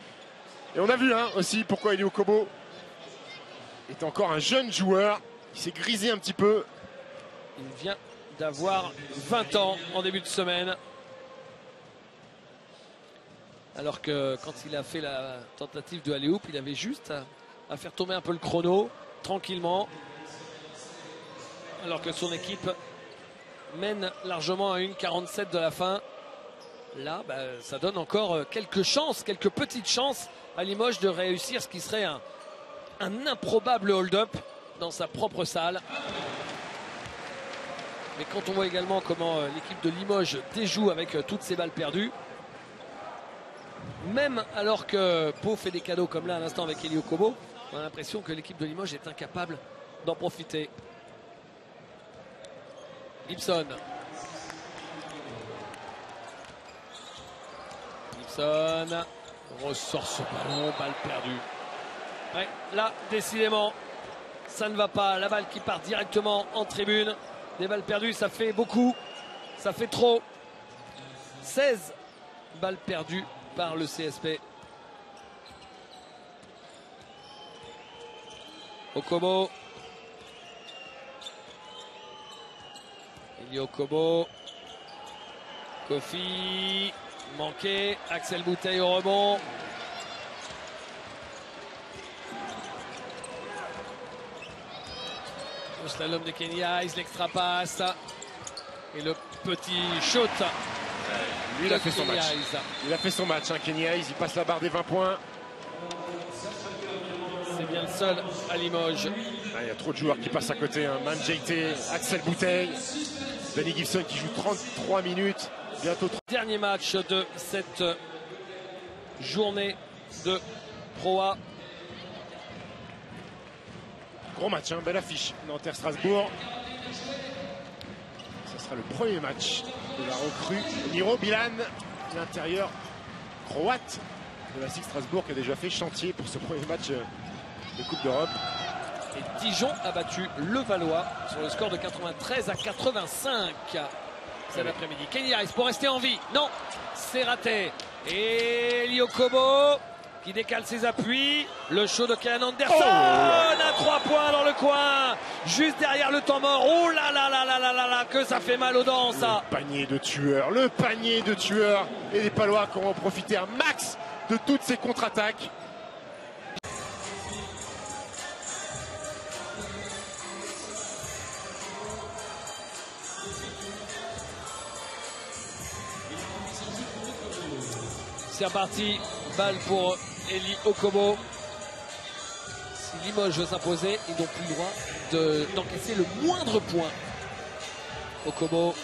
Et on a vu hein, aussi pourquoi Eli Kobo est encore un jeune joueur. Il s'est grisé un petit peu. Il vient d'avoir 20 ans en début de semaine. Alors que quand il a fait la tentative de aller-hoop, il avait juste à, faire tomber un peu le chrono, tranquillement. Alors que son équipe mène largement à une 47 de la fin. Là, bah, ça donne encore quelques chances, quelques petites chances à Limoges de réussir ce qui serait un improbable hold-up dans sa propre salle. Mais quand on voit également comment euh, l'équipe de Limoges déjoue avec euh, toutes ces balles perdues, même alors que Pau fait des cadeaux comme là à l'instant avec Elio Kobo, on a l'impression que l'équipe de Limoges est incapable d'en profiter. Gibson. Gibson ressort ce ballon, balle perdue. Là, décidément, ça ne va pas. La balle qui part directement en tribune. Des balles perdues, ça fait beaucoup. Ça fait trop. 16 balles perdues par le CSP. Okobo. Elio Kobo. Kofi. Manqué. Axel Bouteille au rebond. Slalom de Kenny Hayes, l'extra passe. Et le petit shoot. Lui, il a fait son match. Il a fait son match, hein. Il passe la barre des 20 points. C'est bien le seul à Limoges. Ah, il y a trop de joueurs qui passent à côté. Hein. Man JT, Axel Bouteille, Danny Gibson qui joue 33 minutes. Bientôt 30. Dernier match de cette journée de Pro A. Gros match, hein, belle affiche. Nanterre-Strasbourg. Ce sera le premier match de la recrue Miro Bilan, l'intérieur croate de la SIG Strasbourg qui a déjà fait chantier pour ce premier match euh, de Coupe d'Europe. Et Dijon a battu le Valois sur le score de 93 à 85 cet après-midi. Kenny Hayes pour rester en vie. Non, c'est raté. Et Liokobo qui décale ses appuis. Le show de Ken Anderson Oh à trois points dans le coin, juste derrière le temps mort. Oh là là là là là là là, que ça fait mal aux dents ça. Panier de tueur, le panier de tueur. Et les Palois qui ont profité un max de toutes ces contre-attaques. C'est reparti, balle pour Eli Okobo. Si Limoges veut s'imposer, ils n'ont plus le droit d'encaisser le moindre point. Okobo.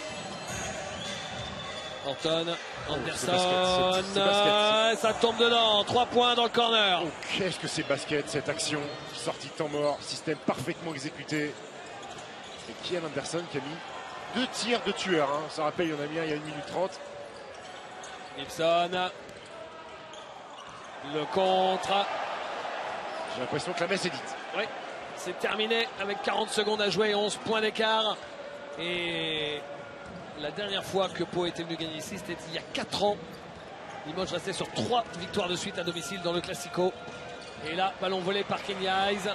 Orton. Anderson. ça tombe dedans. Trois points dans le corner. Oh, Qu'est-ce que c'est basket cette action Sortie de temps mort. Système parfaitement exécuté. Et Kian Anderson qui a mis deux tirs de tueur. Hein. Ça rappelle, il y en a mis un il y a une minute trente. Gibson. Le contre. J'ai l'impression que la messe est dite. Oui, c'est terminé avec 40 secondes à jouer, 11 points d'écart. Et la dernière fois que Pau était venu gagner ici, c'était il y a 4 ans. Limoges restait sur 3 victoires de suite à domicile dans le Classico. Et là, ballon volé par Kenya Eyes.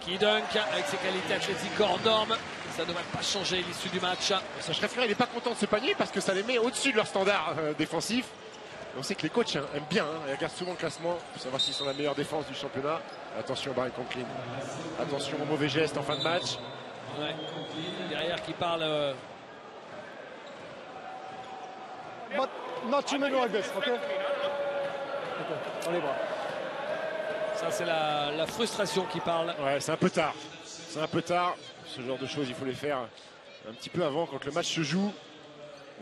Qui dunk avec ses qualités athlétiques hors normes. Ça ne devrait pas changer l'issue du match. Sacha Frère, il n'est pas content de ce panier parce que ça les met au-dessus de leur standard euh, défensif. On sait que les coachs hein, aiment bien, hein, ils regardent souvent le classement pour savoir s'ils sont la meilleure défense du championnat. Attention Barry Conklin. Attention aux mauvais gestes en fin de match. Ouais. Derrière qui parle. euh, But not too many like this, ok Ok, on les bras. ça, c'est la, la frustration qui parle. Ouais, c'est un peu tard. C'est un peu tard. Ce genre de choses, il faut les faire un petit peu avant quand le match se joue.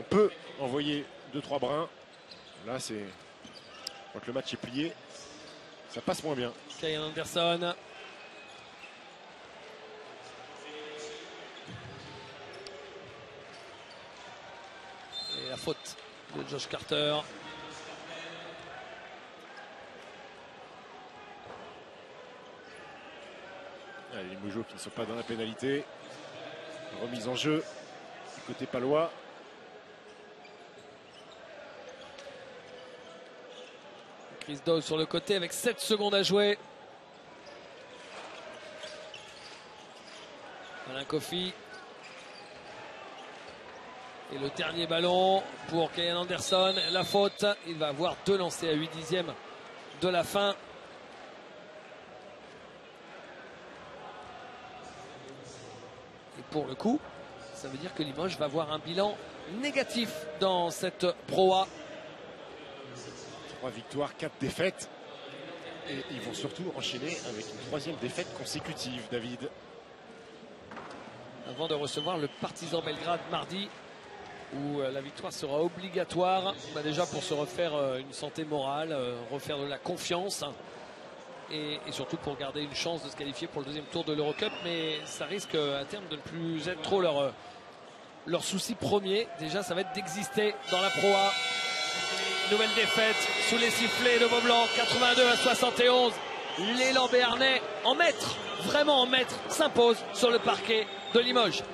On peut envoyer 2-3 brins. Là, c'est quand le match est plié, ça passe moins bien. Kyan Anderson. Et la faute de Josh Carter. Allez, les Mougeot qui ne sont pas dans la pénalité. Remise en jeu du côté palois. Chris Dow sur le côté avec 7 secondes à jouer. Alain Kofi. Et le dernier ballon pour Kyan Anderson. La faute. Il va avoir deux lancers à 8 dixièmes de la fin. Et pour le coup, ça veut dire que Limoges va avoir un bilan négatif dans cette Pro A. 3 victoires, 4 défaites. Et ils vont surtout enchaîner avec une troisième défaite consécutive, David. avant de recevoir le Partizan Belgrade mardi où euh, la victoire sera obligatoire bah, déjà pour se refaire euh, une santé morale, euh, refaire de la confiance et, et surtout pour garder une chance de se qualifier pour le deuxième tour de l'Eurocup mais ça risque à terme de ne plus être trop leur, leur souci premier. Déjà ça va être d'exister dans la Pro A. Nouvelle défaite sous les sifflets de Beaublanc, 82 à 71. L'élan béarnais en maître, vraiment en maître, s'impose sur le parquet de Limoges.